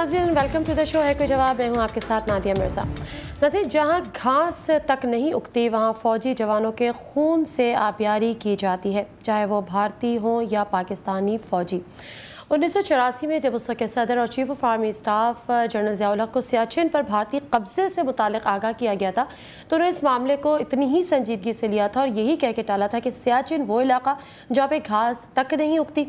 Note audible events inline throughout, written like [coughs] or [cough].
नाजरीन welcome to the show है कोई जवाब? मैं हूँ आपके साथ नादिया मिर्ज़ा। नजीर जहाँ घास तक नहीं उगती, वहाँ फ़ौजी जवानों के खून से आबियारी की जाती है, चाहे वो भारतीय हों या पाकिस्तानी फ़ौजी। उन्नीस सौ चौरासी में जब उस वक्त सदर और chief of army staff general Ziaul को सियाचिन पर भारतीय कब्जे से मुतल आगाह किया गया था तो उन्होंने इस मामले को इतनी ही संजीदगी से लिया था और यही कह के टाला था कि सियाचिन वो इलाका जहाँ पे घास तक नहीं उगती।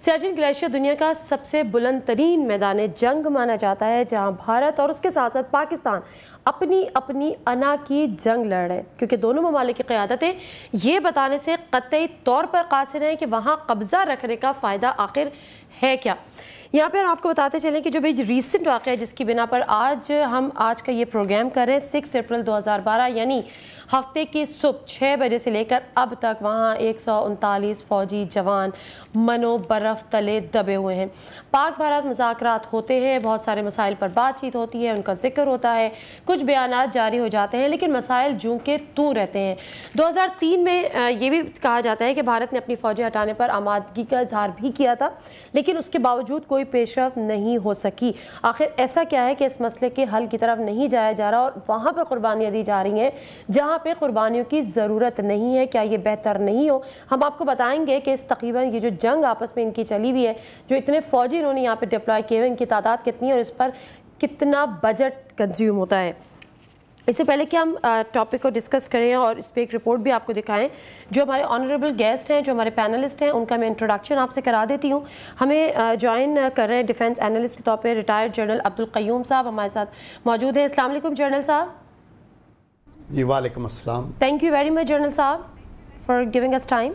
सियाचिन ग्लेशियर दुनिया का सबसे बुलंद तरीन मैदान जंग माना जाता है, जहाँ भारत और उसके साथ साथ पाकिस्तान अपनी अपनी अना की जंग लड़ रहे हैं। क्योंकि दोनों ममालिक की क़्यादतें ये बताने से कतई तौर पर कासिर हैं कि वहाँ कब्ज़ा रखने का फ़ायदा आखिर है क्या। यहाँ पर आपको बताते चलें कि जो भी रिसेंट वाक़ है, जिसकी बिना पर आज हम आज का ये प्रोग्राम कर रहे हैं सिक्स अप्रैल 2012 यानी हफ़्ते की सुबह छः बजे से लेकर अब तक वहाँ एक सौ उनतालीस फ़ौजी जवान मनो बर्फ़ तले दबे हुए हैं। पाक भारत मुजाकर होते हैं, बहुत सारे मसाइल पर बातचीत होती है, उनका ज़िक्र होता है। कुछ बयान जारी हो जाते हैं, लेकिन मसाइल जूँ के तू रहते हैं। 2003 में ये भी कहा जाता है कि भारत ने अपनी फ़ौजें हटाने पर आमादगी का इजहार भी किया था, लेकिन उसके बावजूद कोई पेशरफ नहीं हो सकी। आखिर ऐसा क्या है कि इस मसले के हल की तरफ़ नहीं जाया जा रहा और वहाँ पर कुर्बानियाँ दी जा रही हैं, जहाँ पे कुर्बानियों की ज़रूरत नहीं है, क्या ये बेहतर नहीं हो? हम आपको बताएँगे कि इस तकरीबन ये जो जंग आपस में इनकी चली हुई है, जो इतने फ़ौजी इन्होंने यहाँ पे डिप्लॉय किए हुए इनकी तादाद कितनी है और इस पर कितना बजट कंज्यूम होता है? इससे पहले कि हम टॉपिक को डिस्कस करें और इस पर एक रिपोर्ट भी आपको दिखाएँ, जो हमारे ऑनरेबल गेस्ट हैं, जो हमारे पैनलिस्ट हैं, उनका मैं इंट्रोडक्शन आपसे करा देती हूँ। हमें ज्वाइन कर रहे हैं डिफेंस एनालिस्ट के तौर पर रिटायर्ड जनरल अब्दुल क्यूम साहब हमारे साथ मौजूद हैं। असल जनरल साहब। जी वालेकुम अस्सलाम thank you very much general साहब for giving us time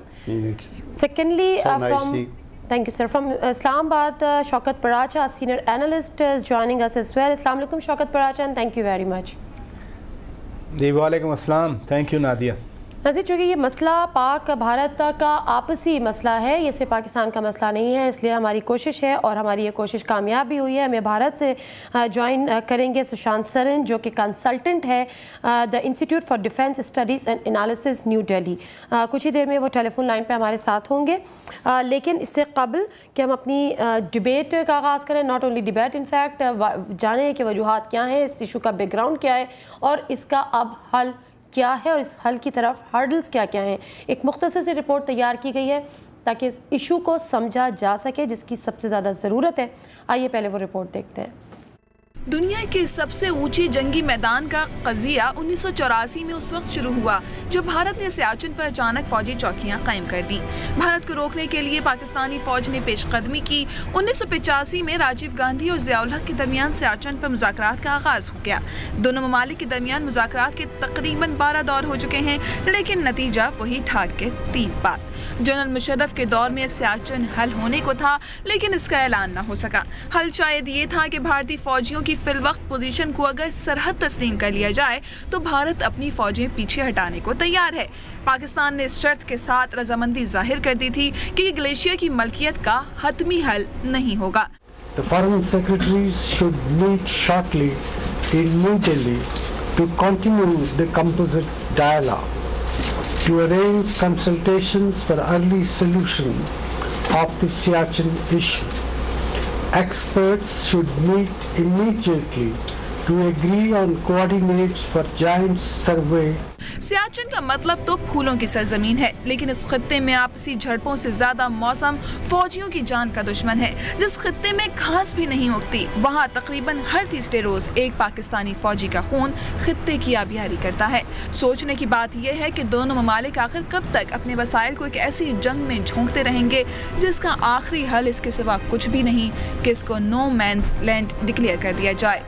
secondly from Thank you, sir. From Islamabad, uh, Shaukat Paracha, senior analyst, is joining us as well. Assalamu alaikum, Shaukat Paracha, and thank you very much. जी वालेकुम अस्सलाम thank you Nadia नज़ीर चूँकि ये मसला पाक भारत का आपसी मसला है। ये सिर्फ़ पाकिस्तान का मसला नहीं है, इसलिए हमारी कोशिश है और हमारी ये कोशिश कामयाब भी हुई है। हमें भारत से ज्वाइन करेंगे सुशांत सरन, जो कि कंसल्टेंट है the institute for defence studies and analysis new Delhi कुछ ही देर में वो टेलीफोन लाइन पर हमारे साथ होंगे। लेकिन इससे कबल कि हम अपनी डिबेट का आगाज़ करें। नॉट ओनली डिबेट इनफैक्ट जाने कि वजूहत क्या हैं, इस इशू का बैकग्राउंड क्या है और इसका अब हल क्या है और इस हल की तरफ़ हर्डल्स क्या क्या हैं? एक मुख्तर सी रिपोर्ट तैयार की गई है ताकि इस इशू को समझा जा सके, जिसकी सबसे ज़्यादा ज़रूरत है। आइए पहले वो रिपोर्ट देखते हैं। दुनिया के सबसे ऊँचे जंगी मैदान का कजिया उन्नीस सौ चौरासी में उस वक्त शुरू हुआ, जब भारत ने सियाचिन पर अचानक फौजी चौकियाँ कायम कर दी। भारत को रोकने के लिए पाकिस्तानी फौज ने पेशकदमी की। उन्नीस सौ पचासी में राजीव गांधी और जियाउल के दरमियान सियाचिन पर मुजाकर का आगाज़ हो गया। दोनों ममालिक के दरमियान मुजाकर के तकरीबन बारह दौर हो चुके हैं, लेकिन नतीजा वही ठाक के तीन बात जनरल मुशर्रफ के दौर में सियाचिन हल होने को था, लेकिन इसका ऐलान न हो सका। हल शायद ये था कि भारतीय फौजियों की फिल वक्त पोजीशन को अगर सरहद तस्लीम कर लिया जाए तो भारत अपनी फौजें पीछे हटाने को तैयार है। पाकिस्तान ने इस शर्त के साथ रजामंदी ज़ाहिर कर दी थी कि ग्लेशियर की मलकियत का हतमी हल नहीं होगा। The foreign secretaries should meet shortly Delhi to continue the composite dialogue. To arrange consultations for early solution of the Siachen issue. Experts should meet immediately to agree on coordinates for giant survey. Siachen का मतलब तो फूलों की सरजमीन है, लेकिन इस खत्ते में आपसी झड़पों से ज़्यादा मौसम फौजियों की जान का दुश्मन है, जिस खत्ते में घास भी नहीं उगती। वहाँ तकरीबन हर तीसरे रोज एक पाकिस्तानी फौजी का खून खत्ते की आबियारी करता है। सोचने की बात यह है कि दोनों ममालिक आखिर कब तक अपने वसाइल को एक ऐसी जंग में झोंकते रहेंगे, जिसका आखिरी हल इसके सिवा कुछ भी नहीं, कि इसको नो मैं लैंड डिक्लेयर कर दिया जाए।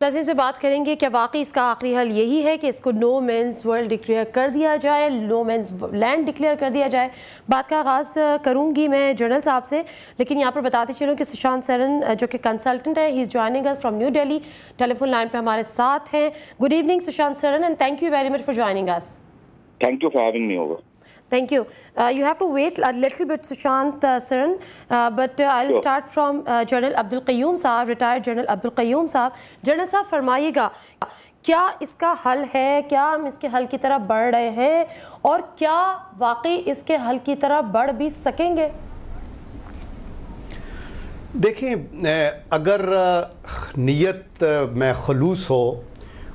नजीज में बात करेंगे क्या वाकई इसका आखिरी हल यही है कि इसको नो मेंस वर्ल्ड डिक्लेयर कर दिया जाए नो मेंस लैंड डिक्लेयर कर दिया जाए। बात का आगाज़ करूँगी मैं जनरल साहब से, लेकिन यहाँ पर बताते चलूँ कि सुशांत सरन जो कि कंसल्टेंट है he is joining us from new Delhi telephone line पर हमारे साथ हैं। Good evening Sushant Saran and thank you very much for joining us thank you for having me over Thank you. Uh, you have to wait a little bit, Sushant uh, Saran, uh, but uh, I'll sure. start from uh, General Abdul Qayyum Saab, retired General Abdul Qayyum Saab. General साहब फरमाइएगा क्या इसका हल है क्या हम इसके हल की तरफ़ बढ़ रहे हैं और क्या वाकई इसके हल की तरफ़ बढ़ भी सकेंगे देखें अगर नीयत में खलूस हो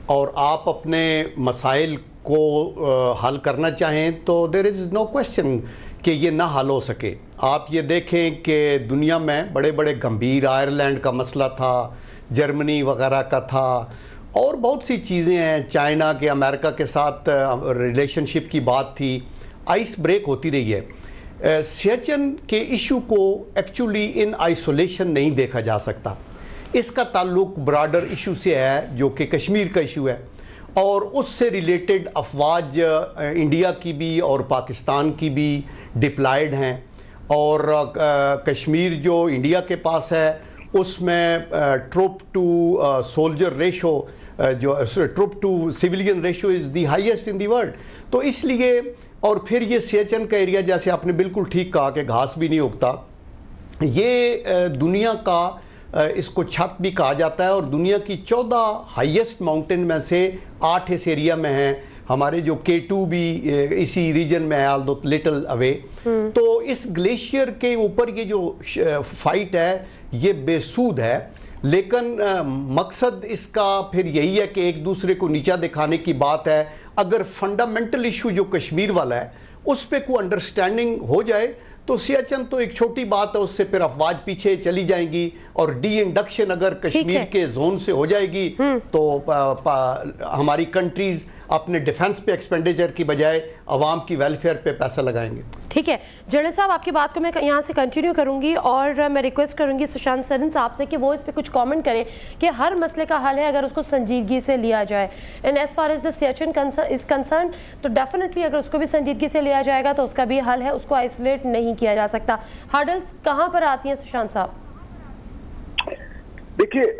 और आप अपने मसाइल को हल करना चाहें तो देर इज़ नो क्वेश्चन कि ये ना हल हो सके। आप ये देखें कि दुनिया में बड़े बड़े गंभीर आयरलैंड का मसला था, जर्मनी वगैरह का था, और बहुत सी चीज़ें हैं, चाइना के, अमेरिका के साथ रिलेशनशिप की बात थी आइस ब्रेक होती रही है। सियाचन के इशू को एक्चुअली इन आइसोलेशन नहीं देखा जा सकता। इसका ताल्लुक ब्रॉडर इशू से है, जो कि कश्मीर का इशू है। और उससे रिलेटेड अफवाज इंडिया की भी और पाकिस्तान की भी डिप्लाइड हैं। और कश्मीर जो इंडिया के पास है, उसमें ट्रुप टू सोल्जर रेशो जो troop to civilian ratio is the highest in the world तो इसलिए, और फिर ये सियाचन का एरिया जैसे आपने बिल्कुल ठीक कहा कि घास भी नहीं उगता, ये दुनिया का इसको छत भी कहा जाता है और दुनिया की चौदह हाईएस्ट माउंटेन में से आठ इस एरिया में हैं। हमारे जो के टू भी इसी रीजन में है दो लिटल अवे तो इस ग्लेशियर के ऊपर ये जो फाइट है ये बेसूद है। लेकिन मकसद इसका फिर यही है कि एक दूसरे को नीचा दिखाने की बात है। अगर फंडामेंटल इशू जो कश्मीर वाला है उस पर कोई अंडरस्टैंडिंग हो जाए तो सियाचन तो एक छोटी बात है उससे फिर अफवाज पीछे चली जाएँगी और डी इंडक्शन अगर कश्मीर के जोन से हो जाएगी हम्म। तो पा, पा, हमारी कंट्रीज़ अपने डिफेंस पे एक्सपेंडिचर की बजाय आवाम की वेलफेयर पे पैसा लगाएँगे। ठीक है। जर्नल साहब आपकी बात को मैं यहाँ से कंटिन्यू करूँगी और मैं रिक्वेस्ट करूँगी सुशांत सरन साहब से कि वो इस पर कुछ कमेंट करें कि हर मसले का हल है अगर उसको संजीदगी से लिया जाए। And as far as the Siachen is concern तो डेफिनेटली अगर उसको भी संजीदगी से लिया जाएगा तो उसका भी हल है उसको आइसोलेट नहीं किया जा सकता। हर्डल्स कहाँ पर आती हैं सुशांत साहब? देखिए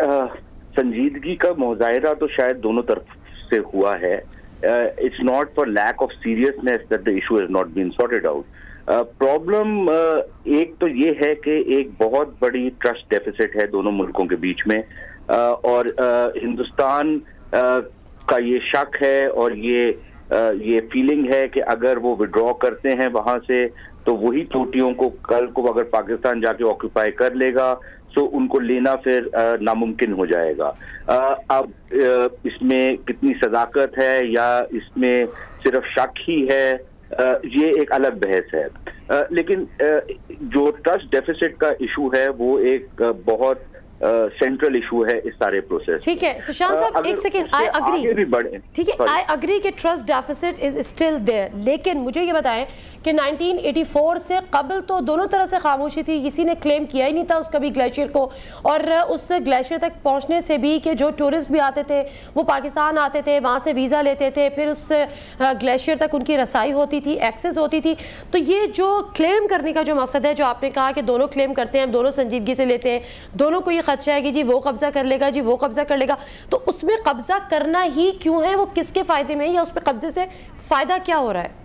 संजीदगी का मुजाहरा तो शायद दोनों तरफ़ से हुआ है। It's not for lack of seriousness that the issue has not been sorted out problem uh, uh, एक तो ये है कि एक बहुत बड़ी ट्रस्ट डेफिसिट है दोनों मुल्कों के बीच में uh, और uh, हिंदुस्तान uh, का ये शक है और ये uh, ये फीलिंग है कि अगर वो विड्रॉ करते हैं वहाँ से तो वही चोटियों को कल को अगर पाकिस्तान जाके ऑक्यूपाई कर लेगा तो उनको लेना फिर नामुमकिन हो जाएगा। अब इसमें कितनी सदाकत है या इसमें सिर्फ़ शक ही है ये एक अलग बहस है। लेकिन जो ट्रस्ट डेफिसिट का इशू है, वो एक बहुत सेंट्रल इशू है इस सारे प्रोसेस ठीक है सुशांत साहब एक सेकंड आई अग्री ठीक है आई अग्री कि trust deficit is still there लेकिन मुझे ये बताएँ कि 1984 से कबल तो दोनों तरह से खामोशी थी किसी ने क्लेम किया ही नहीं था उस कभी ग्लेशियर को और उस ग्लेशियर तक पहुँचने से भी कि जो टूरिस्ट भी आते थे वो पाकिस्तान आते थे वहाँ से वीज़ा लेते थे फिर उस ग्लेशियर तक उनकी रसाई होती थी एक्सेस होती थी। तो ये जो क्लेम करने का जो मकसद है जो आपने कहा कि दोनों क्लेम करते हैं दोनों संजीदगी से लेते हैं दोनों को ये खदशा है कि जी वो कब्जा कर लेगा, जी वो कब्जा कर लेगा। तो उसमें कब्जा करना ही क्यों है? वो किसके फ़ायदे में है या उस पर कब्जे से फ़ायदा क्या हो रहा है?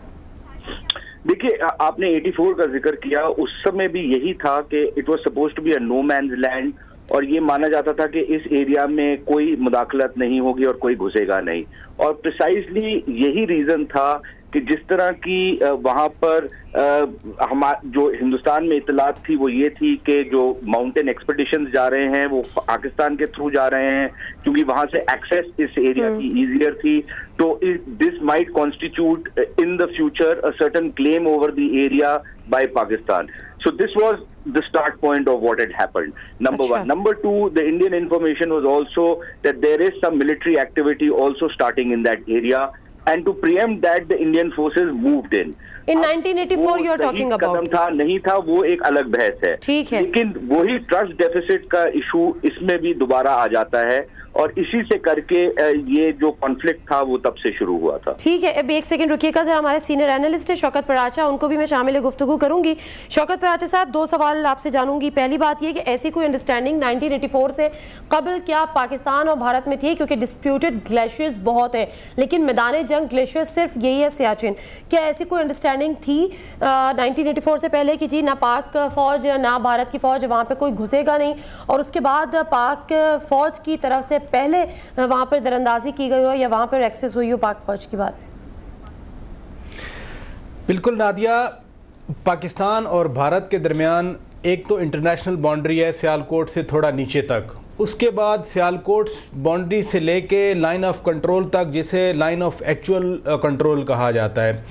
देखिए आपने 84 का ज़िक्र किया। उस समय भी यही था कि it was suppose to be a no man land और ये माना जाता था कि इस एरिया में कोई मुदाखलत नहीं होगी और कोई घुसेगा नहीं। और प्रिसाइसली यही रीजन था कि जिस तरह की वहाँ पर हम जो हिंदुस्तान में इतलात थी वो ये थी कि जो माउंटेन एक्सपेडिशन जा रहे हैं वो पाकिस्तान के थ्रू जा रहे हैं क्योंकि वहाँ से एक्सेस इस एरिया हम्म। की इजियर थी। तो this might constitute in the future a certain claim over the area by Pakistan so this was the start point of what it happen number one number two the Indian information was also that there is some military activity also starting in that area and to preempt that the Indian forces moved in. In 1984 you are talking about. कदम था नहीं था वो एक अलग बहस है। ठीक है। लेकिन वही ट्रस्ट डेफिसिट का इशू इसमें भी दोबारा आ जाता है और इसी से करके ये जो कॉन्फ्लिक्ट था वो तब से शुरू हुआ था। ठीक है अब एक सेकंड रुकिएगा जरा हमारे सीनियर एनालिस्ट है शौकत पराचा उनको भी मैं शामिल गुफ्तु करूँगी। शौकत पराचा साहब दो सवाल आपसे जानूँगी। पहली बात ये कि ऐसी कोई अंडरस्टैंडिंग 1984 से कबल क्या पाकिस्तान और भारत में थी? क्योंकि डिस्प्यूटेड ग्लेशियर्स बहुत है लेकिन मैदान जंग ग्लेशियर सिर्फ़ यही है सियाचिन। क्या ऐसी कोई अंडरस्टैंडिंग थी नाइनटीन से पहले कि जी, ना पाक फौज, ना भारत की फौज वहाँ पर कोई घुसेगा नहीं। और उसके बाद पाक फौज की तरफ़ से पहले वहाँ पर दरअंदाजी की गई हो या वहाँ पर एक्सेस हुई हो पाक फौज की बात? बिल्कुल नादिया, पाकिस्तान और भारत के दरमियान एक तो इंटरनेशनल बाउंड्री है सियालकोट से थोड़ा नीचे तक। उसके बाद सियालकोट बाउंड्री से लेके लाइन ऑफ़ कंट्रोल तक, जिसे लाइन ऑफ़ एक्चुअल कंट्रोल कहा जाता है।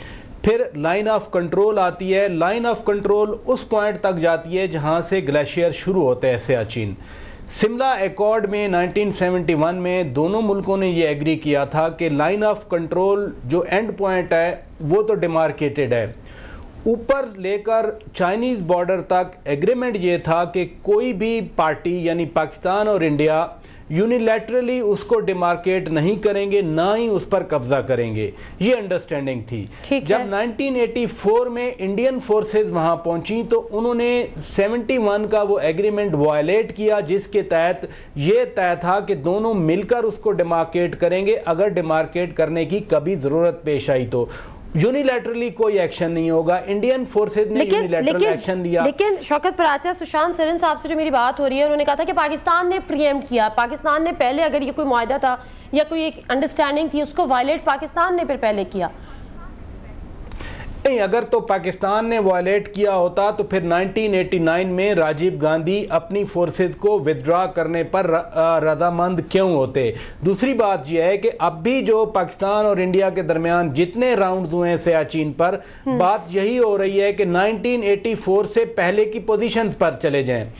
फिर लाइन ऑफ़ कंट्रोल आती है। लाइन ऑफ़ कंट्रोल उस पॉइंट तक जाती है जहाँ से ग्लेशियर शुरू होते हैं सियाचिन शिमला एकॉर्ड में 1971 में दोनों मुल्कों ने ये एग्री किया था कि लाइन ऑफ़ कंट्रोल जो एंड पॉइंट है, वो तो डिमार्केटेड है। ऊपर लेकर चाइनीज़ बॉर्डर तक एग्रीमेंट ये था कि कोई भी पार्टी यानी पाकिस्तान और इंडिया यूनिलेटरली उसको डिमार्केट नहीं करेंगे ना ही उस पर कब्जा करेंगे। ये अंडरस्टैंडिंग थी। जब 1984 में इंडियन फोर्सेस वहाँ पहुँची तो उन्होंने 71 का वो एग्रीमेंट वायलेट किया जिसके तहत ये तय था कि दोनों मिलकर उसको डिमार्केट करेंगे। अगर डिमार्केट करने की कभी ज़रूरत पेश आई तो। यूनिलेटरली कोई एक्शन नहीं होगा। इंडियन फोर्सेज ने यूनिलैटरल एक्शन लिया। लेकिन शौकत पराचा सुशांत सरन साहब से जो मेरी बात हो रही है उन्होंने कहा था कि पाकिस्तान ने प्रियम किया। पाकिस्तान ने पहले अगर ये कोई मुआदा था या कोई एक अंडरस्टैंडिंग थी उसको वायलेट पाकिस्तान ने फिर पहले किया। नहीं अगर तो पाकिस्तान ने वायलेट किया होता तो फिर 1989 में राजीव गांधी अपनी फोर्सेस को विदड्रॉ करने पर रजामंद क्यों होते? दूसरी बात यह है कि अब भी जो पाकिस्तान और इंडिया के दरमियान जितने राउंड हुए हैं सियाचिन पर हम्म। बात यही हो रही है कि 1984 से पहले की पोजीशन पर चले जाएँ।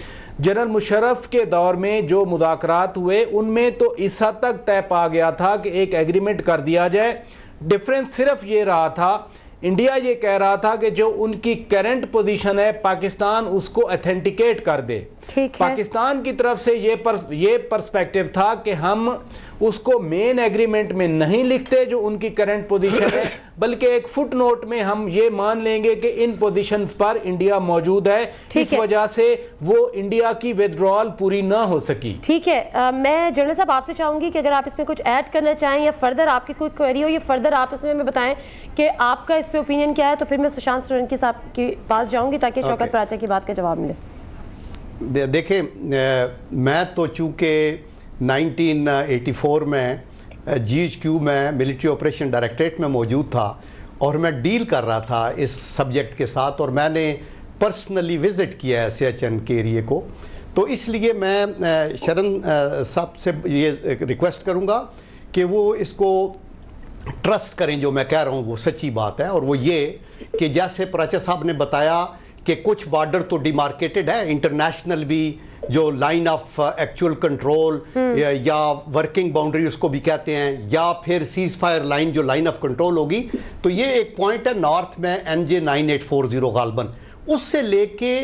जनरल मुशरफ के दौर में जो मुदाकरात हुए उनमें तो इस हद तक तय पा गया था कि एक एग्रीमेंट कर दिया जाए। डिफरेंस सिर्फ़ ये रहा था इंडिया ये कह रहा था कि जो उनकी करंट पोजीशन है, पाकिस्तान उसको अथेंटिकेट कर दे। पाकिस्तान की तरफ़ से ये पर, ये पर्सपेक्टिव था कि हम उसको मेन एग्रीमेंट में नहीं लिखते जो उनकी करंट पोजीशन है [coughs] बल्कि एक फुट नोट में हम ये मान लेंगे कि इन पोजीशन पर इंडिया मौजूद है। इस वजह से वो इंडिया की विद्रॉल पूरी ना हो सकी। ठीक है। आ, मैं जनरल साहब आपसे चाहूँगी कि अगर आप इसमें कुछ ऐड करना चाहें या फर्दर आपकी कोई क्वेरी हो या फर्दर आप इसमें मैं बताएँ कि आपका इस पर ओपिनियन क्या है तो फिर मैं सुशांत सोलंकी साहब के पास जाऊँगी ताकि शौकत प्राचा की बात का जवाब मिले। देखें मैं तो चूँकि 1984 में जी एच क्यू में मिलिट्री ऑपरेशन डायरेक्टरेट में मौजूद था और मैं डील कर रहा था इस सब्जेक्ट के साथ और मैंने पर्सनली विज़िट किया है सी एच एन के एरिए को। तो इसलिए मैं शरण साहब से ये रिक्वेस्ट करूँगा कि वो इसको ट्रस्ट करें जो मैं कह रहा हूँ, वो सच्ची बात है और वो ये कि जैसे प्राचा साहब ने बताया कि कुछ बॉर्डर तो डिमार्केटेड है इंटरनेशनल भी जो लाइन ऑफ़ एक्चुअल कंट्रोल या वर्किंग बाउंड्री उसको भी कहते हैं या फिर सीज फायर लाइन जो लाइन ऑफ़ कंट्रोल होगी तो ये एक पॉइंट है नॉर्थ में N J nine eight four zero गालबन उससे लेके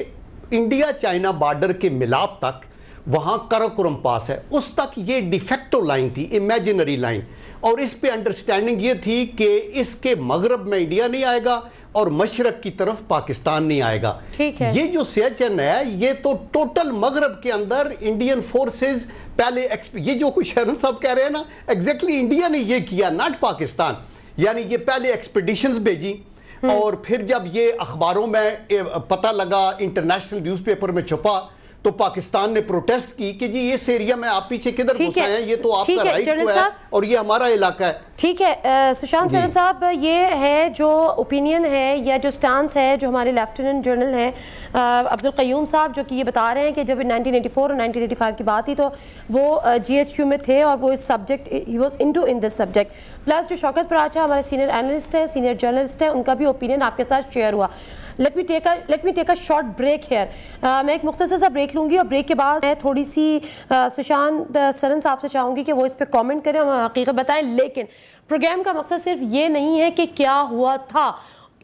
इंडिया चाइना बॉर्डर के मिलाप तक वहाँ करकुरम पास है। उस तक ये डिफेक्टो लाइन थी इमेजिनरी लाइन और इस पे अंडरस्टैंडिंग ये थी कि इसके मगरब में इंडिया नहीं आएगा और मशरक की तरफ़ पाकिस्तान नहीं आएगा है। ये जो सियाचन है ये तो टोटल मगरब के अंदर इंडियन फोर्सेस पहले ये जो कुछ शरण साहब कह रहे हैं ना एग्जैक्टली इंडिया ने ये किया नॉट पाकिस्तान यानी ये पहले एक्सपीडिशन भेजी हम्म। और फिर जब ये अखबारों में पता लगा इंटरनेशनल न्यूज़पेपर में छुपा तो पाकिस्तान ने प्रोटेस्ट की कि जी इस एरिया में आप पीछे किधर घुस हैं। ये तो आपका राइट है और ये हमारा इलाका है। ठीक है सुशांत सरन साहब ये है जो ओपिनियन है या जो स्टांस है जो हमारे लेफ्टिनेंट जनरल हैं अब्दुल कयूम साहब जो कि ये बता रहे हैं कि जब 1984 और 1985 की बात थी तो वो जीएचक्यू में थे और वो इस subject he was into in this subject plus जो शौकत पराचा हमारे सीनियर एनालिस्ट हैं सीनियर जर्नलिस्ट हैं उनका भी ओपिनियन आपके साथ शेयर हुआ। Let me take let me take a short break here मैं एक मुख्तर सा ब्रेक लूँगी और ब्रेक के बाद मैं थोड़ी सी सुशांत सरन साहब से चाहूँगी कि वो इस पर कॉमेंट करें और हकीकत बताएँ। लेकिन प्रोग्राम का मकसद सिर्फ़ ये नहीं है कि क्या हुआ था।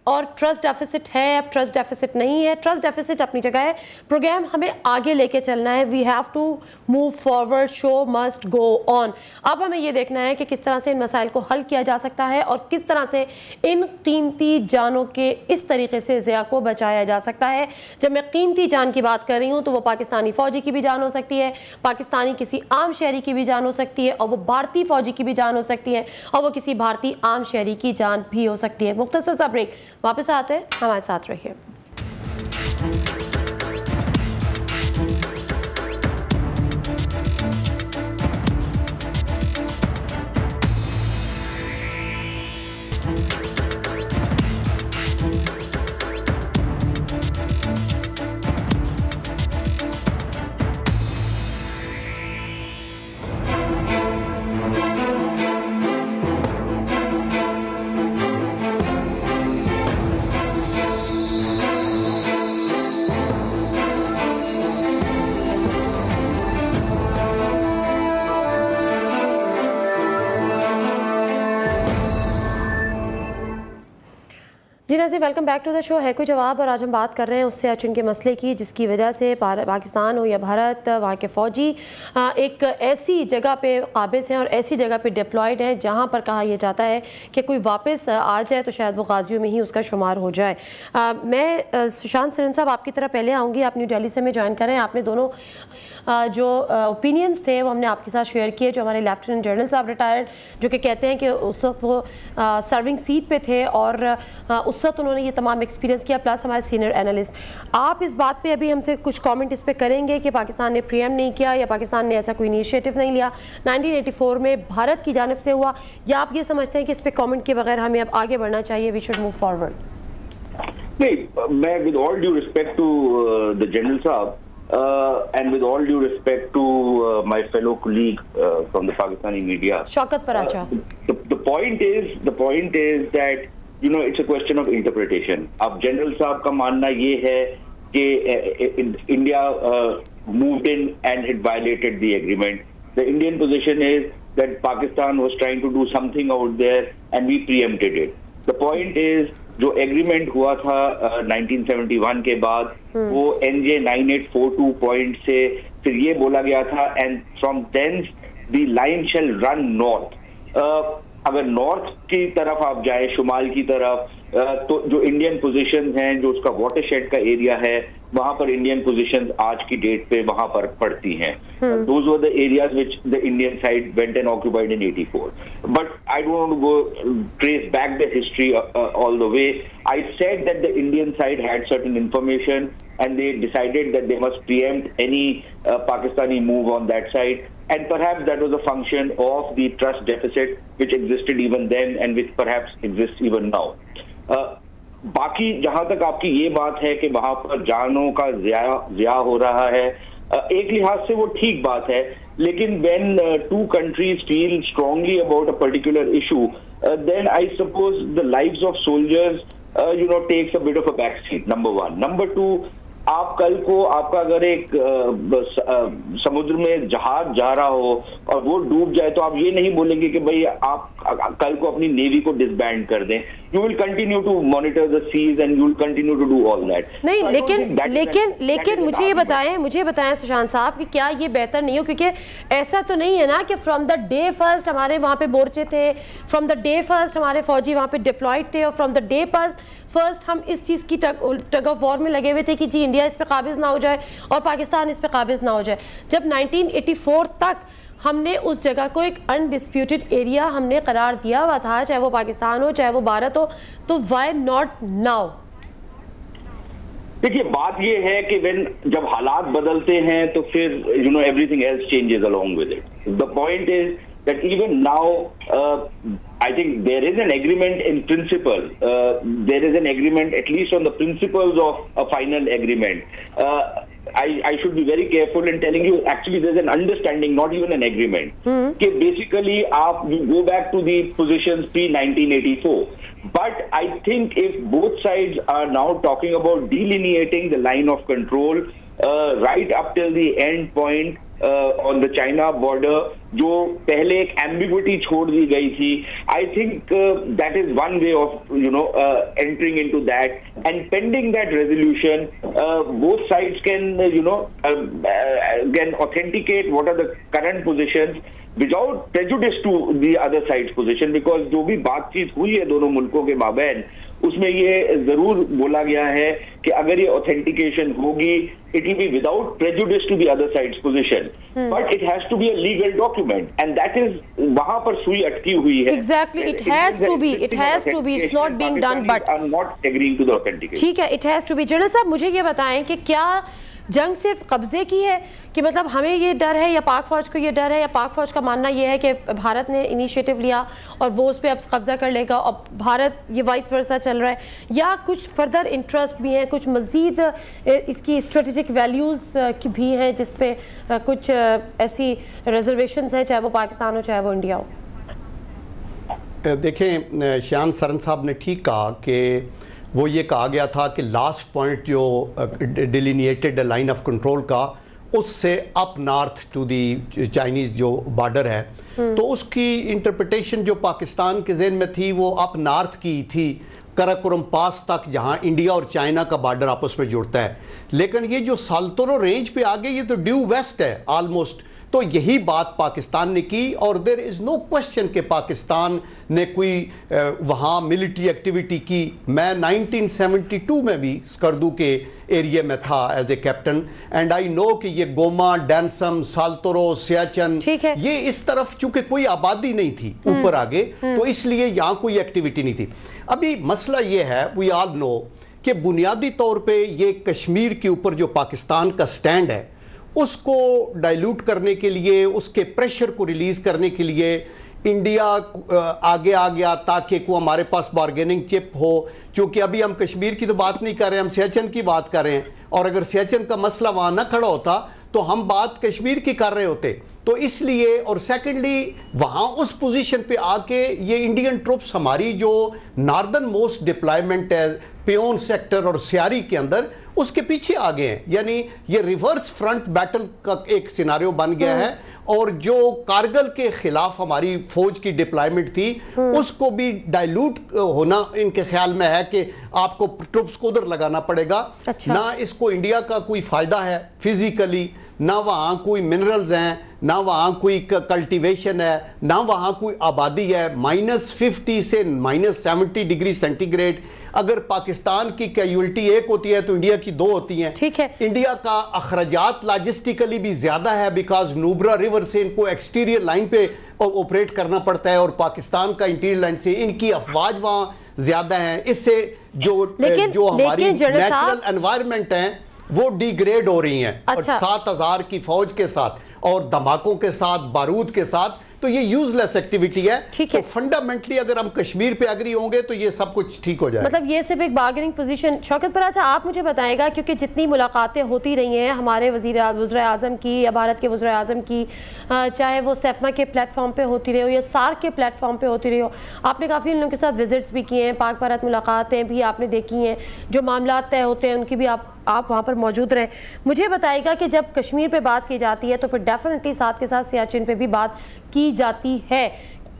और ट्रस्ट डेफिसिट है, अब ट्रस्ट डेफिसिट नहीं है। ट्रस्ट डेफिसिट अपनी जगह है। प्रोग्राम हमें आगे लेके चलना है। We have to move forward show must go on अब हमें ये देखना है कि किस तरह से इन मसाइल को हल किया जा सकता है और किस तरह से इन कीमती जानों के इस तरीके से ज़िया को बचाया जा सकता है। जब मैं कीमती जान की बात कर रही हूँ तो वो पाकिस्तानी फ़ौजी की भी जान हो सकती है, पाकिस्तानी किसी आम शहरी की भी जान हो सकती है और वो भारतीय फ़ौजी की भी जान हो सकती है और वो किसी भारतीय आम शहरी की जान भी हो सकती है। मुख्तर सा ब्रेक। वापस आते हैं हमारे साथ रहिए। Welcome back to the show है कोई जवाब? और आज हम बात कर रहे हैं उससे अचुन के मसले की जिसकी वजह से पाकिस्तान हो या भारत वहाँ के फ़ौजी एक ऐसी जगह पे काबिज हैं और ऐसी जगह पे डिप्लॉयड हैं जहाँ पर कहा यह जाता है कि कोई वापस आ जाए तो शायद वो गाजियों में ही उसका शुमार हो जाए। आ, मैं सुशांत सरन साहब आपकी तरह पहले आऊँगी। आप न्यू डेली से हमें ज्वाइन करें। आपने दोनों जो ओपिनियंस थे, वो हमने आपके साथ शेयर किए, जो हमारे लेफ्टिनेंट जनरल साहब रिटायर्ड जो कि कहते हैं कि उस वक्त वो सर्विंग सीट पर थे और उस वक्त उन्होंने ये तमाम एक्सपीरियंस किया प्लस हमारे सीनियर एनालिस्ट आप इस बात पर अभी हमसे कुछ कॉमेंट इस पर करेंगे कि पाकिस्तान ने प्रियम नहीं किया या पाकिस्तान ने ऐसा कोई इनिशिएटिव नहीं लिया। 1984 में भारत की जानब से हुआ। या आप ये समझते हैं कि इस पर कॉमेंट के बगैर हमें अब आगे बढ़ना चाहिए वी शुड मूव फॉरवर्ड नहीं, मैं with all due respect to the general साहब Uh, and with all due respect to uh, my fellow colleague uh, from the Pakistani media, Shaukat Paracha. the, the point is the point is that you know it's a question of interpretation अब general साहब का मानना ये है कि India moved in and it violated the agreement the Indian position is that Pakistan was trying to do something out there and we preempted it the point is जो agreement हुआ था uh, 1971 के बाद hmm. वो NJ 9842 point से फिर ये बोला गया था and from then the line shall run north अगर नॉर्थ की तरफ़ आप जाए शुमाल की तरफ़ तो जो इंडियन पोजीशन हैं जो उसका वाटर शेड का एरिया है वहाँ पर इंडियन पोजीशंस आज की डेट पे वहाँ पर पड़ती हैं। Those were the areas which the Indian side went and occupied in 84 but I don't want to go trace back the history all the way I said that the Indian side had certain information and they decided that they must preempt any uh, Pakistani move on that side. And perhaps that was a function of the trust deficit, which existed even then and which perhaps exists even now. बाकी, जहाँ तक आपकी ये बात है कि वहाँ पर जानों का जिया हो रहा है एक लिहाज से वो ठीक बात है, लेकिन when two countries feel strongly about a particular issue then I suppose the lives of soldiers you know takes a bit of a back seat number one number two आप कल को आपका अगर एक समुद्र में जहाज़ जा रहा हो और वो डूब जाए तो आप ये नहीं बोलेंगे कि भाई आप कल को अपनी नेवी को डिसबैंड कर दें। You will continue to monitor the cease and you will continue to do all that नहीं so लेकिन लेकिन लेकिन मुझे ये बताएँ मुझे बताएँ सुशांत साहब कि क्या ये बेहतर नहीं हो? क्योंकि ऐसा तो नहीं है ना कि फ्रॉम द डे फ़र्स्ट हमारे वहाँ पे मोर्चे थे फ्रॉम द डे फ़र्स्ट हमारे फौजी वहाँ पे डिप्लॉयड थे और from the day first first हम इस चीज़ की टग टग ऑफ़ वॉर में लगे हुए थे कि जी इंडिया इस पर काबिज ना हो जाए और पाकिस्तान इस पर काबिज ना हो जाए। जब 1984 तक हमने उस जगह को एक अनडिस्प्यूटेड एरिया हमने करार दिया हुआ था, चाहे वो पाकिस्तान हो, चाहे वो भारत हो तो वाई नॉट नाउ देखिए, बात ये है कि वेन जब हालात बदलते हैं तो फिर you know everything else changes along with it the point is that even now I think there is an agreement in principle. Uh, there is an agreement, at least on the principles of a final agreement. Uh, I, I, should be very careful in telling you actually there's an understanding, not even an agreement. Mm-hmm. Basically, uh, go back to the positions pre 1984. But I think if both sides are now talking about delineating the line of control uh, right up till the end point uh, on the China border, जो पहले एक ambiguity छोड़ दी गई थी I think that is one way of you know entering into that and pending that resolution both sides can you know can authenticate what are the current position without prejudice to the other side position because जो भी बातचीत हुई है दोनों मुल्कों के माबेन उसमें ये ज़रूर बोला गया है कि अगर ये ऑथेंटिकेशन होगी it will be without prejudice to the other side position but it has to be a legal document and that is वहाँ पर सुई अटकी हुई है। Exactly it has to be it has to be it's not being done but I am not agreeing to the authentication ठीक है it has to be general साहब मुझे ये बताएँ कि क्या जंग सिर्फ़ कब्जे की है कि मतलब हमें ये डर है या पाक फौज को ये डर है या पाक फौज का मानना ये है कि भारत ने इनिशिएटिव लिया और वो उस पर अब कब्जा कर लेगा और भारत ये वाइस वर्सा चल रहा है। या कुछ फर्दर इंटरेस्ट भी हैं, कुछ मज़ीद इसकी स्ट्रेटजिक वैल्यूज़ की भी हैं जिस पे कुछ ऐसी रिजर्वेशन है, चाहे वो पाकिस्तान हो, चाहे वो इंडिया हो। देखें श्याम सरन साहब ने ठीक कहा कि वो ये कहा गया था कि लास्ट पॉइंट जो डिलीनिएटेड लाइन ऑफ़ कंट्रोल का उससे up north to the Chinese जो बॉर्डर है हम्म। तो उसकी इंटरप्रिटेशन जो पाकिस्तान के जेन में थी वो अप नॉर्थ की थी कराकोरम पास तक जहाँ इंडिया और चाइना का बॉर्डर आपस में जुड़ता है लेकिन ये जो साल्तोरो रेंज पे आ गए ये तो ड्यू वेस्ट है ऑलमोस्ट तो यही बात पाकिस्तान ने की और देर इज़ नो क्वेश्चन कि पाकिस्तान ने कोई वहाँ मिलिट्री एक्टिविटी की मैं 1972 में भी स्कर्दू के एरिया में था as a captain and I know कि ये गोमा डैनसम साल्तोरो सियाचन ये इस तरफ़ चूँकि कोई आबादी नहीं थी हम्म। ऊपर आगे हम्म। तो इसलिए यहाँ कोई एक्टिविटी नहीं थी अभी मसला ये है वी आल नो कि बुनियादी तौर पे ये कश्मीर के ऊपर जो पाकिस्तान का स्टैंड है उसको डाइल्यूट करने के लिए, उसके प्रेशर को रिलीज़ करने के लिए इंडिया आगे आ गया ताकि को हमारे पास बार्गेनिंग चिप हो। क्योंकि अभी हम कश्मीर की तो बात नहीं कर रहे, हम सियाचन की बात कर रहे हैं। और अगर सियाचन का मसला वहाँ ना खड़ा होता तो हम बात कश्मीर की कर रहे होते। तो इसलिए, और सेकेंडली वहाँ उस पोजीशन पे आके ये इंडियन ट्रुप्स हमारी जो नॉर्दर्न मोस्ट डिप्लॉयमेंट है प्योन सेक्टर और सियारी के अंदर उसके पीछे आ गए हैं। यानी ये रिवर्स फ्रंट बैटल का एक सिनारियो बन गया है। और जो कारगिल के खिलाफ हमारी फौज की डिप्लॉयमेंट थी उसको भी डाइल्यूट होना इनके ख्याल में है कि आपको ट्रुप्स को उधर लगाना पड़ेगा। अच्छा। ना इसको इंडिया का कोई फ़ायदा है फिजिकली ना वहाँ कोई मिनरल्स हैं ना वहाँ कोई कल्टीवेशन है ना वहाँ कोई आबादी है। माइनस फिफ्टी से माइनस सेवेंटी डिग्री सेंटीग्रेड अगर पाकिस्तान की कैजुअलिटी एक होती है तो इंडिया की दो होती हैं। ठीक है। इंडिया का अखराजात लॉजिस्टिकली भी ज़्यादा है बिकॉज़ नूबरा रिवर से इनको एक्सटीरियर लाइन पे ऑपरेट करना पड़ता है और पाकिस्तान का इंटीरियर लाइन से इनकी अफवाज वहाँ ज़्यादा है। इससे जो लेकिन, जो हमारी नेचुरल एनवायरमेंट है वो डिग्रेड हो रही हैं। अच्छा। सात हज़ार की फौज के साथ और धमाकों के साथ बारूद के साथ तो ये यूजलेस एक्टिविटी है। ठीक है। तो फंडामेंटली अगर हम कश्मीर पे अग्री होंगे तो ये सब कुछ ठीक हो जाए मतलब ये सिर्फ़ एक बार्गेनिंग पोजीशन शौकत पर अच्छा आप मुझे बताएगा क्योंकि जितनी मुलाकातें होती रही हैं हमारे वज़ीर वज्र अजम की या भारत के वज्र अजम की चाहे वो सेफमा के प्लेटफॉर्म पर होती रही हो या सार्क के प्लेटफॉर्म पर होती रही हो आपने काफ़ी उन लोगों के साथ विजिट्स भी किए हैं पाक भारत मुलाकातें भी आपने देखी हैं जो मामला तय होते हैं उनकी भी आप आप वहाँ पर मौजूद रहें। मुझे बताएगा कि जब कश्मीर पे बात की जाती है तो फिर डेफिनेटली साथ के साथ सियाचिन पे भी बात की जाती है।